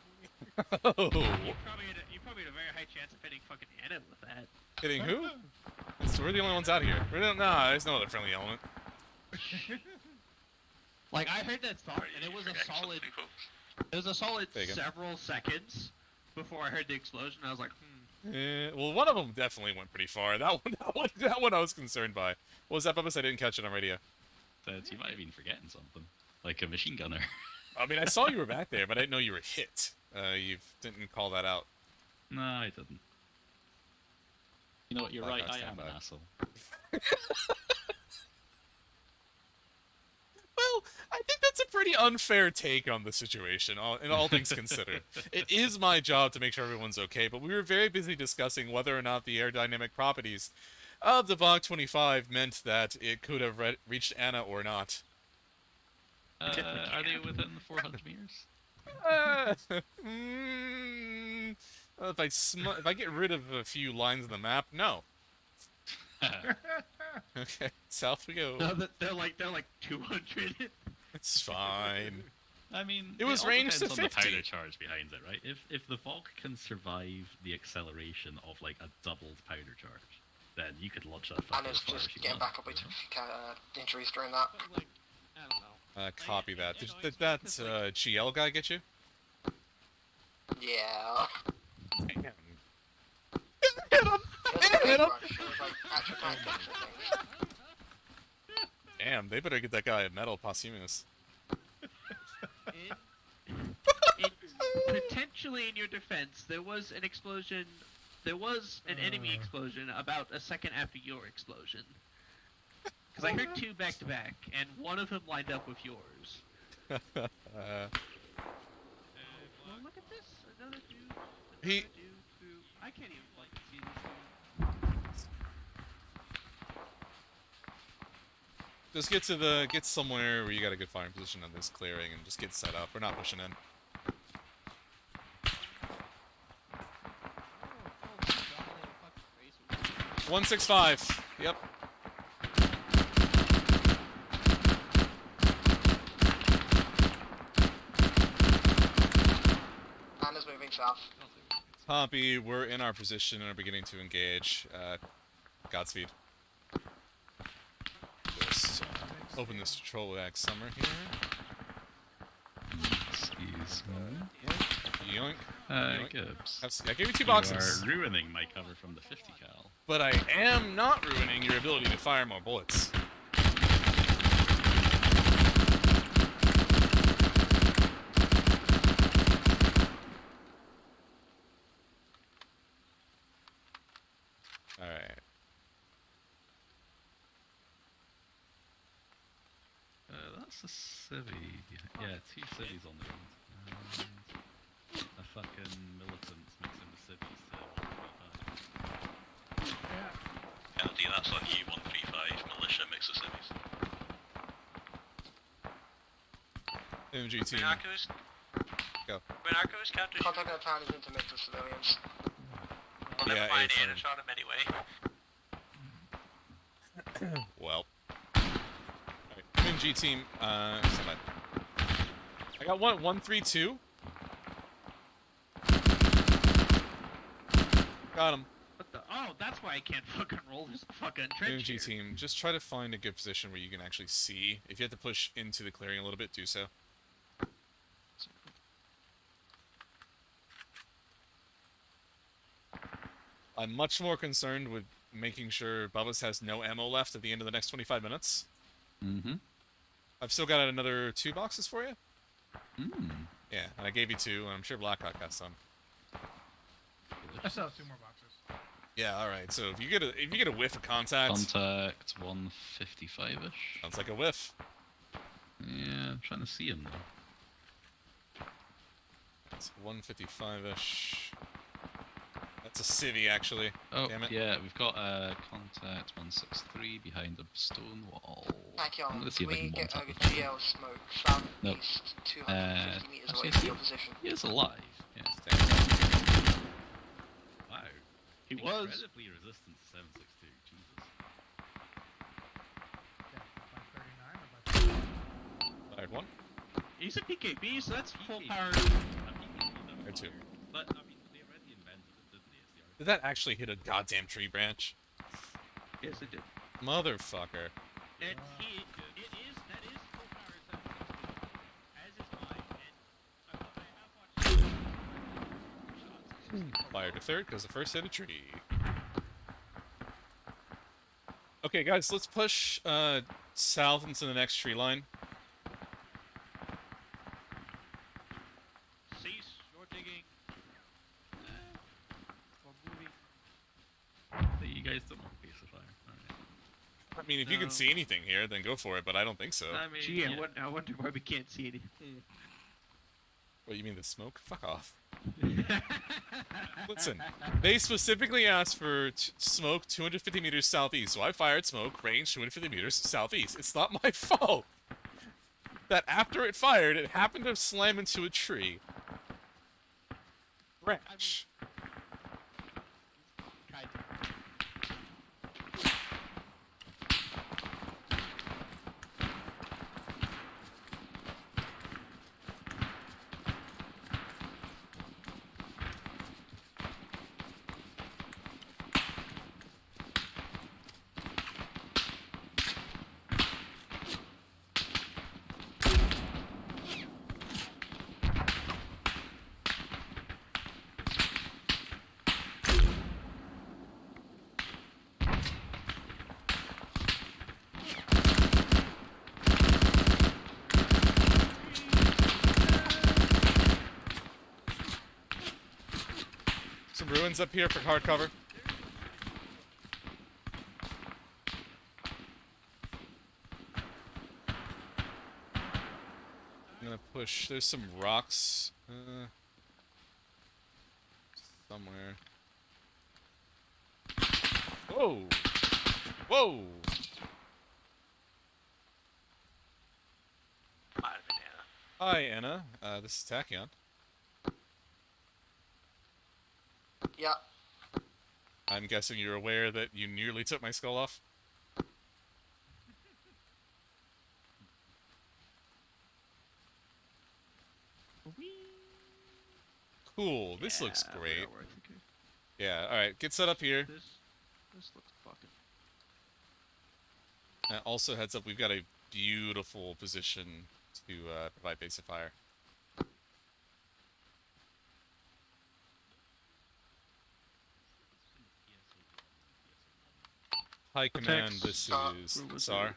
*laughs* Oh. You probably, had a, you probably had a very high chance of hitting fucking Anna with that. Hitting who? It's, we're the only ones out here. We're no, nah, there's no other friendly element. *laughs* Like I heard that thought, and it was a solid. It was a solid There several seconds before I heard the explosion. I was like, hmm. Eh, well, one of them definitely went pretty far. That one, *laughs* that one, that one I was concerned by. What was that, Bubba? I didn't catch it on radio. That you might have been forgetting something, like a machine gunner. I mean, I saw you were *laughs* back there, but I didn't know you were hit. Uh, you didn't call that out. no, I didn't. You know what? You're right. I am an asshole. *laughs* Well, I think that's a pretty unfair take on the situation, all, in all things considered. *laughs* it is my job to make sure everyone's okay, but we were very busy discussing whether or not the aerodynamic properties of the VOG 25 meant that it could have re- reached Anna or not. Uh, are they within the 400 meters? *laughs* Uh, mm, well, if I sm- if I get rid of a few lines on the map, no. *laughs* okay, south we go. No, they're like they're like 200. It's fine. I mean, It was all ranged to depends on the 50. powder charge behind it, right? If if the VOG can survive the acceleration of like a doubled powder charge, then you could launch that fucker Anna's as just getting want. back up with uh, injuries during that. I don't know. Uh, copy that. Did, did that uh, GL guy get you? Yeah. Damn. It was a Hit him. rush, it was like actual tactics, I think. Damn, they better get that guy a medal posthumous. in, potentially in your defense, there was an explosion. There was an enemy explosion about a second after your explosion. Because I heard two back to back, and one of them lined up with yours. uh, *laughs* Well, look at this. Another dude. He- Another dude who I can't even like see this just get to the get somewhere where you got a good firing position on this clearing and just get set up. We're not pushing in. One six five. Yep. Anna's moving south. Pompey, we're in our position and are beginning to engage. Uh, Godspeed. Just uh, open this control X summer here. Excuse me. Yoink. Uh, Yoink. Gibbs. Have s- I gave you two You boxes. are ruining my cover from the 50 cal. But I am not ruining your ability to fire more bullets. Alright. That's a civvy. Yeah, two civvies on the road. And a fucking militant mixing with civvies to 135. Kennedy, that's on you, 135. Militia mix of civvies. MG team. Narcos? Go. When counter Contact our town is intermixed with civilians. Well, never Yeah, mind, A Ian, I from- shot him anyway. Well. Alright, team, uh. I got one, one, three, two. Got him. What the? Oh, that's why I can't *laughs* fucking roll this fucking trench MG team, just try to find a good position where you can actually see. If you have to push into the clearing a little bit, do so. I'm much more concerned with making sure Bubba's has no ammo left at the end of the next 25 minutes. Mm-hmm. I've still got another two boxes for you. Mm. Yeah, and I gave you two, and I'm sure Blackhawk got some. I still have two more boxes. Yeah, all right. So if you get a if you get a whiff of contact, Contact 155-ish. sounds like a whiff. Yeah, I'm trying to see him though. It's 155-ish. That's a civvy, actually. Oh, Damn it. yeah, we've got uh, contact 163 behind a stone wall. I'm Tachyon, gonna see if I we can get one a GL smoke southeast, Nope. 250 Uh, meters away from he- your position. He is alive. Yeah. Wow. He was. Incredibly resistant to 762. Jesus. Fired one. He's a PKP, so that's full power. Or two. But, I mean, they already invented it, didn't they? It's the Did that actually hit a goddamn tree branch? Yes, it did. Motherfucker. It, he, it is, that is full power 762, as is mine, and I, I Fired a third because the first hit a tree. Okay, guys, let's push uh, south into the next tree line. Cease your digging. Or moving. But you guys don't want a piece of fire. Alright. I mean, if you No. Can see anything here, then go for it, but I don't think so. I mean, Gee, I, wonder, I wonder why we can't see anything. What, you mean the smoke? Fuck off. *laughs* Listen, they specifically asked for t- smoke 250 meters southeast, so I fired smoke range 250 meters southeast. It's not my *laughs* fault that after it fired, it happened to slam into a tree. Branch. Some ruins up here for hard cover. I'm gonna push. There's some rocks. Uh, somewhere. Whoa! Whoa! Might have been Anna. Hi, Anna. Uh, this is Tachyon. Yeah, I'm guessing you're aware that you nearly took my skull off. Cool. This looks Yeah, we great. are worth it. Yeah. All right. Get set up here. This, this looks fucking. Uh, also, heads up. We've got a beautiful position to uh, provide basic fire. Hi, command. This Uh, is where was Tsar.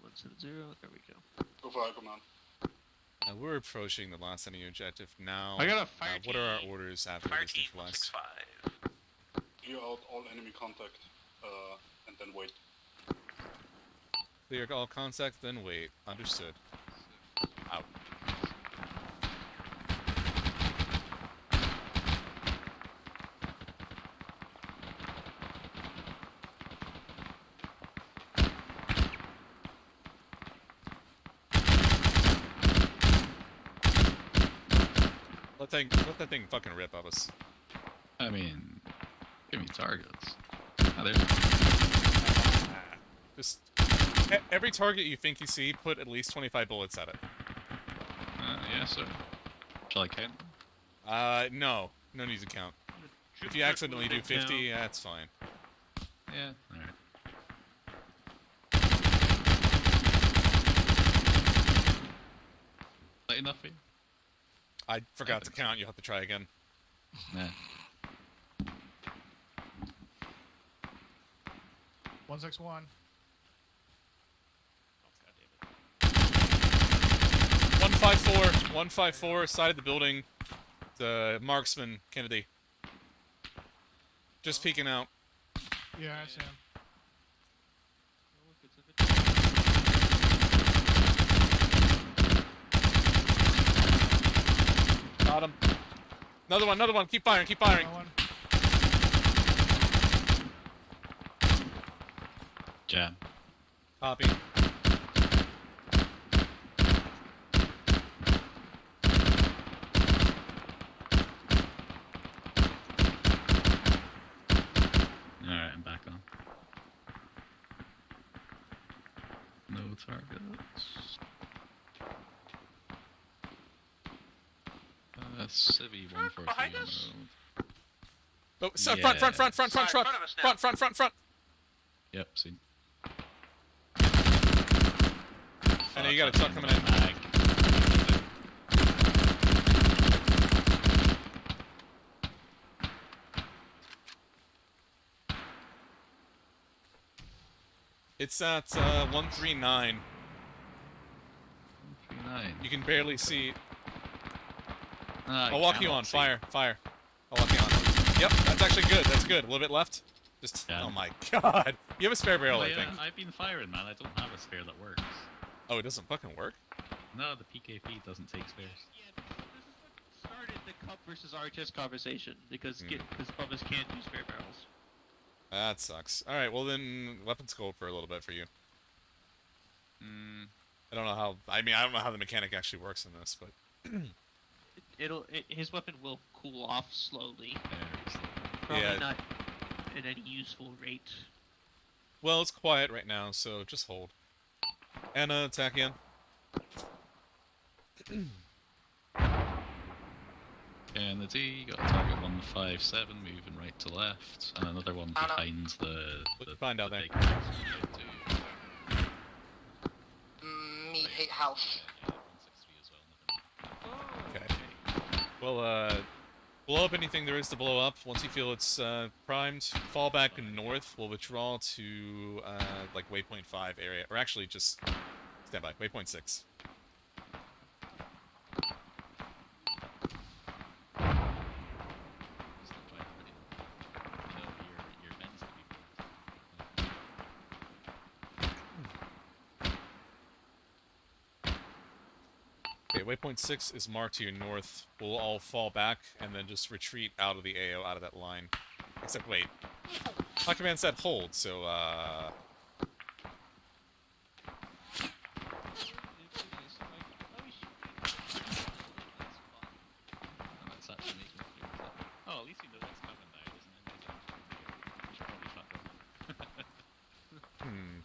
One seven zero. There we go. Go for command. Uh, we're approaching the last enemy objective now. I got a Uh, fire what are our team. orders after Fire this team neutralized? 165. Clear out all enemy contact, uh, and then wait. Clear all contact, then wait. Understood. Out. Let that, let that thing fucking rip at us. I mean, give me targets. Oh, there. *laughs* Just every target you think you see, put at least 25 bullets at it. Uh, yeah, sir. Shall I count? Uh, no. No need to count. If you accidentally do 50, that's fine. Yeah. Alright. That enough for you? I forgot to count. You'll have to try again. Yeah. One six one. One five four. One five four. Side of the building. The marksman Kennedy. Just oh. peeking out. Yeah, I see him. Got him. Another one, another one. Keep firing, keep firing. Jam. Copy. Alright, I'm back on. No targets. Uh, Civi 143 behind us? Oh, so front, front, front, front, front, Right, front, front of us now. front, front, front, front. Yep, seen. I know you got a truck coming in. Mag. It's at uh, 139. Nine. You can barely see. I I'll walk you on. see. Fire, fire. I'll walk you on. Yep, that's actually good. That's good. A little bit left. Just. Yeah. Oh my *laughs* god. You have a spare barrel, Oh, I yeah, think. I've been firing, man. I don't have a spare that works. Oh, it doesn't fucking work. No, the PKP doesn't take spares. Yeah, this this is what started the Cup versus RTS conversation because get because Bubba's can't use spare barrels. That sucks. All right, well then, weapons gold for a little bit for you. Mm, I don't know how. I mean, I don't know how the mechanic actually works in this, but It, *clears throat* it'll it, his weapon will cool off slowly. Probably Yeah. not at any useful rate. well, it's quiet right now, so just hold. Anna, attack again. *clears throat* D got target 157 moving right to left, and another one Anna. behind the. What the you find out the there? big house we go to. Mm, meat hate house. Yeah, 163 as well. nothing. Okay. Well, uh, blow up anything there is to blow up. Once you feel it's uh, primed, fall back north. We'll withdraw to uh, like waypoint five area, or actually just stand by. Waypoint six. Still quite pretty. No, your, your men's to be built. Okay, waypoint six is marked to your north. We'll all fall back and then just retreat out of the AO, out of that line. Except wait, my command said hold, so uh, it's actually making it clear, is it? At least you know what's coming now, doesn't it? You should probably shut them. hmm.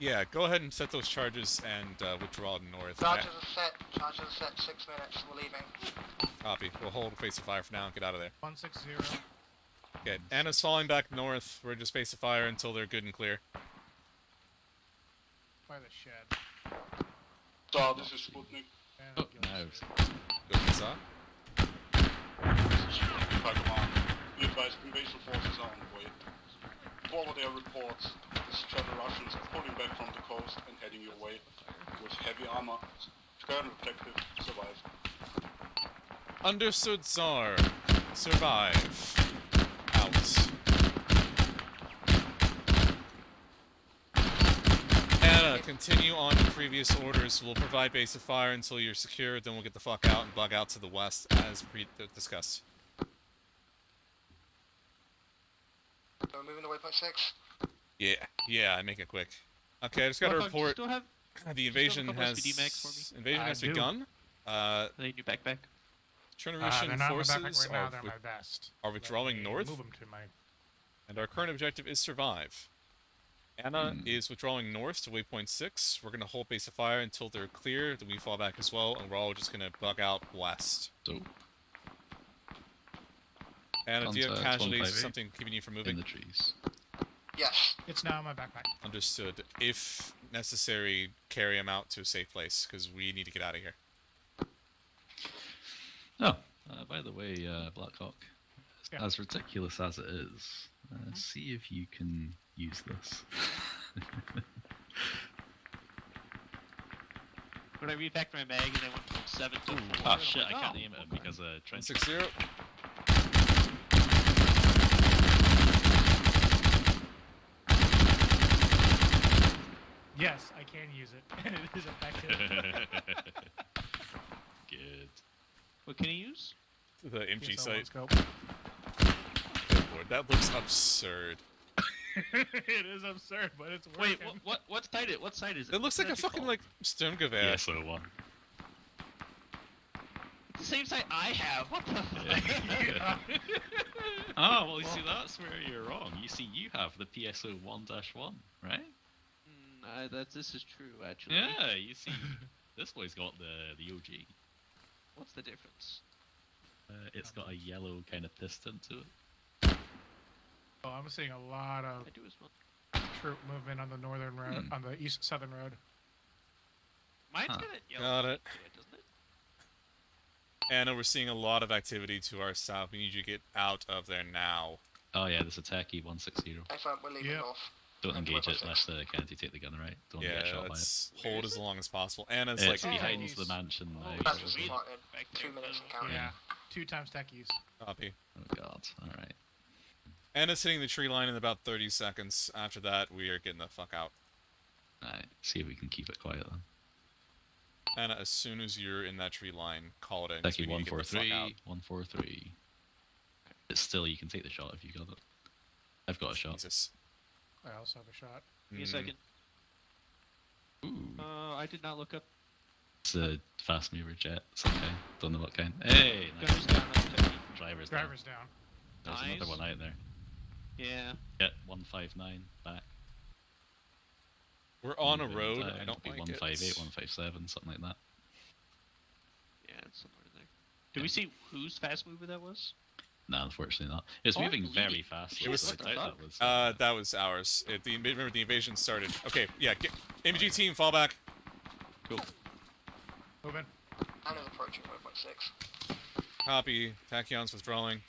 Yeah, go ahead and set those charges and uh, withdraw to north. Charges are set. Charges are set. Six minutes. We're leaving. Copy. We'll hold face of fire for now and get out of there. One six zero. Okay, Anna's falling back north. We're just face of fire until they're good and clear. By the shed. So this is Sputnik. And Oh, Gillis. now. Good, Misa. This is Sputnik by command. Be advised, invasion forces are on the way. Forward air reports. The German Russians are pulling back from the coast and heading your way with heavy armor. Current objective, survive. Understood, Tsar. Survive. Out. Anna, continue on your previous orders. We'll provide base of fire until you're secure, then we'll get the fuck out and bug out to the west as pre- uh, discussed. So we're moving to waypoint six. Yeah, yeah, I make it quick. Okay, I just got a report Still have the invasion has for me? invasion I has do. begun. Uh, they new backpack. Uh, Chernobyl they're not in my backpack forces right now. are, with- my vest. are withdrawing north. Move them to my. And our current objective is survive. Anna Hmm. is withdrawing north to waypoint 6. We're going to hold base of fire until they're clear, then we fall back as well, and we're all just going to bug out west. So, Anna, do you have casualties or something keeping you from moving? in moving? the trees. Yes. It's now in my backpack. Understood. If necessary, carry him out to a safe place, because we need to get out of here. Oh, uh, by the way, uh, Blackhawk, as- Yeah. as ridiculous as it is, uh, see if you can use this. When I refactored my mag and I went from seven to four. Ah, and I'm shit, I can't oh, aim at him okay. because uh, trench. 160. Can use it, and *laughs* it is effective. *laughs* Good. What can you use? The MG PSL site. scope. Good oh, lord, that looks absurd. *laughs* it is absurd, but it's working. Wait, what? What? What side? It? What side is it? It looks like a fucking called? like Sturmgewehr. PSO one. It's the same side I have. What the? Oh well, you see that's where you're wrong. You see, you have the PSO one dash one, right? Uh, that this is true actually. Yeah, you see, *laughs* this boy's got the the OG. What's the difference? Uh, it's got a yellow kind of piston to it. Oh, I'm seeing a lot of I do as well. troop movement on the northern road, Hmm. on the east southern road. Mine's Huh. got it yellow Got it. it, doesn't it? Anna, we're seeing a lot of activity to our south. We need you to get out of there now. Oh yeah, there's a Techie one six zero. Excellent, we're leaving Yep. north. Don't engage it weapons unless the Kennedy take the gun, right? Don't wanna yeah, get shot by it. let's hold as long as possible. Anna's It's like behind Oh. the mansion now. Oh, That's probably. just started. Back Two minutes and counting. Yeah, two times techies. copy. Oh god. All right. Anna's hitting the tree line in about 30 seconds. After that, we are getting the fuck out. All right. See if we can keep it quiet then. Anna, as soon as you're in that tree line, call it in. we Techie need one to four get the fuck out. three. One four three. It's still you can take the shot if you got it. I've got a shot. Jesus. I also have a shot. Give me a Mm, second. Ooh. Uh, I did not look up. It's a fast mover jet. Some kind. Don't know what kind. Hey, nice. Gunners down. That's Techie. Driver's down. Driver's down. There's Nice. another one out there. Yeah. Get one five nine back. We're on a road. down, I don't be like one it. five eight, one five seven, something like that. Yeah, it's somewhere in there. Did we see whose fast mover that was? No, unfortunately not. It's Oh, moving very fast. It though, what so the I doubt fuck? that was. Uh, that was ours. It, the remember the invasion started. Okay, yeah. Get, MG team, fall back. cool. Moving. Anna's approaching 1.6. Copy. Tachyon's withdrawing.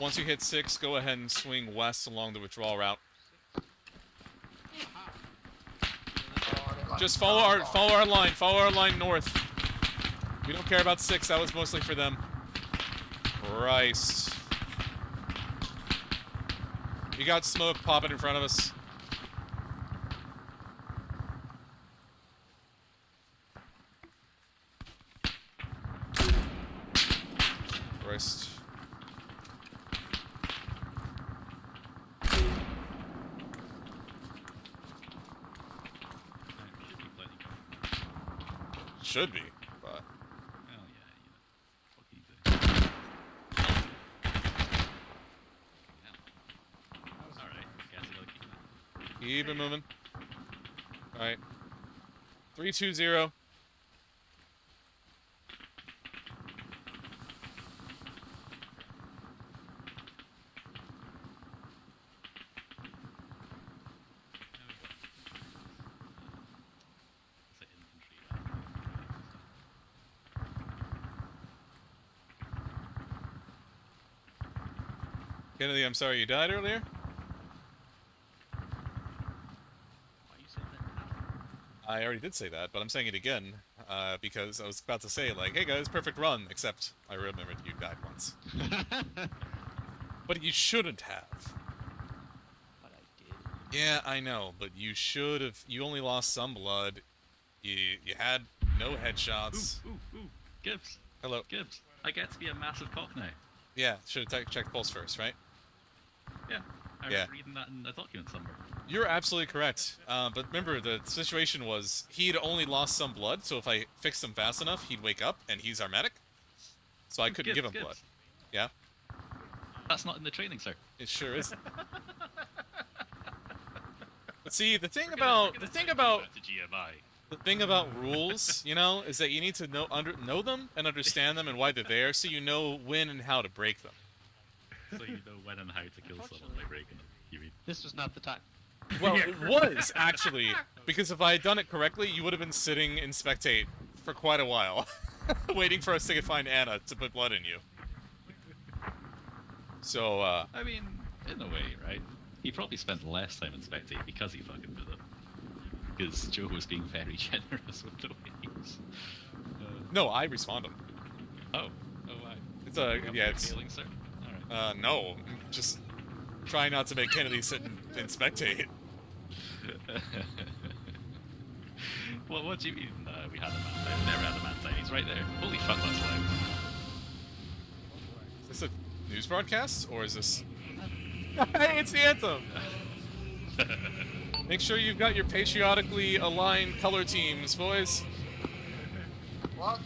Once you hit six, go ahead and swing west along the withdrawal route. Just follow our follow our line. Follow our line north. We don't care about six. That was mostly for them. Christ. We got smoke popping in front of us. 22-0. Kennedy, I'm sorry you died earlier. I already did say that, but I'm saying it again uh, because I was about to say like, "Hey guys, perfect run," except I remembered you died once. *laughs* But you shouldn't have. but I did. Yeah, I know, but you should have. You only lost some blood. You you had no headshots. Ooh, ooh, ooh. Gibbs. Hello. Gibbs. I get to be a massive cock now. Yeah, should have checked pulse first, right? Yeah. I Yeah. was reading that in a document somewhere. You're absolutely correct. Uh, but remember, the situation was he'd only lost some blood, so if I fixed him fast enough, he'd wake up, and he's our medic. So I couldn't Gibbs, give him Gibbs. blood. Yeah, That's not in the training, sir. it sure is. *laughs* but see, the thing about the thing about to GMI. the thing about rules, you know, is that you need to know under know them and understand them and why they're there, so you know when and how to break them. So you know when and how to kill someone by breaking them. You mean? This was not the time. Well, it was *laughs* actually because if I had done it correctly, you would have been sitting in spectate for quite a while, *laughs* waiting for us to find Anna to put blood in you. So, uh, I mean, in a way, right? He probably spent less time in spectate because he fucking did it. Because Joe was being very *laughs* generous with the waves. Uh, no, I respond him. oh, oh. It's a yeah, it's failing, sir. All right. uh, no, just try not to make Kennedy sit and, and spectate. *laughs* what, what do you mean uh, we had a man sign? We never had a man sign. He's right there. Holy fuck, that's loud. Is this a news broadcast or is this? *laughs* hey, it's the anthem. Make sure you've got your patriotically aligned color teams, boys. What?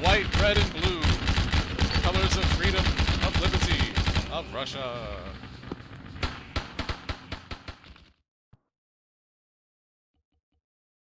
White, red, and blue. Colors of freedom, of liberty, of Russia.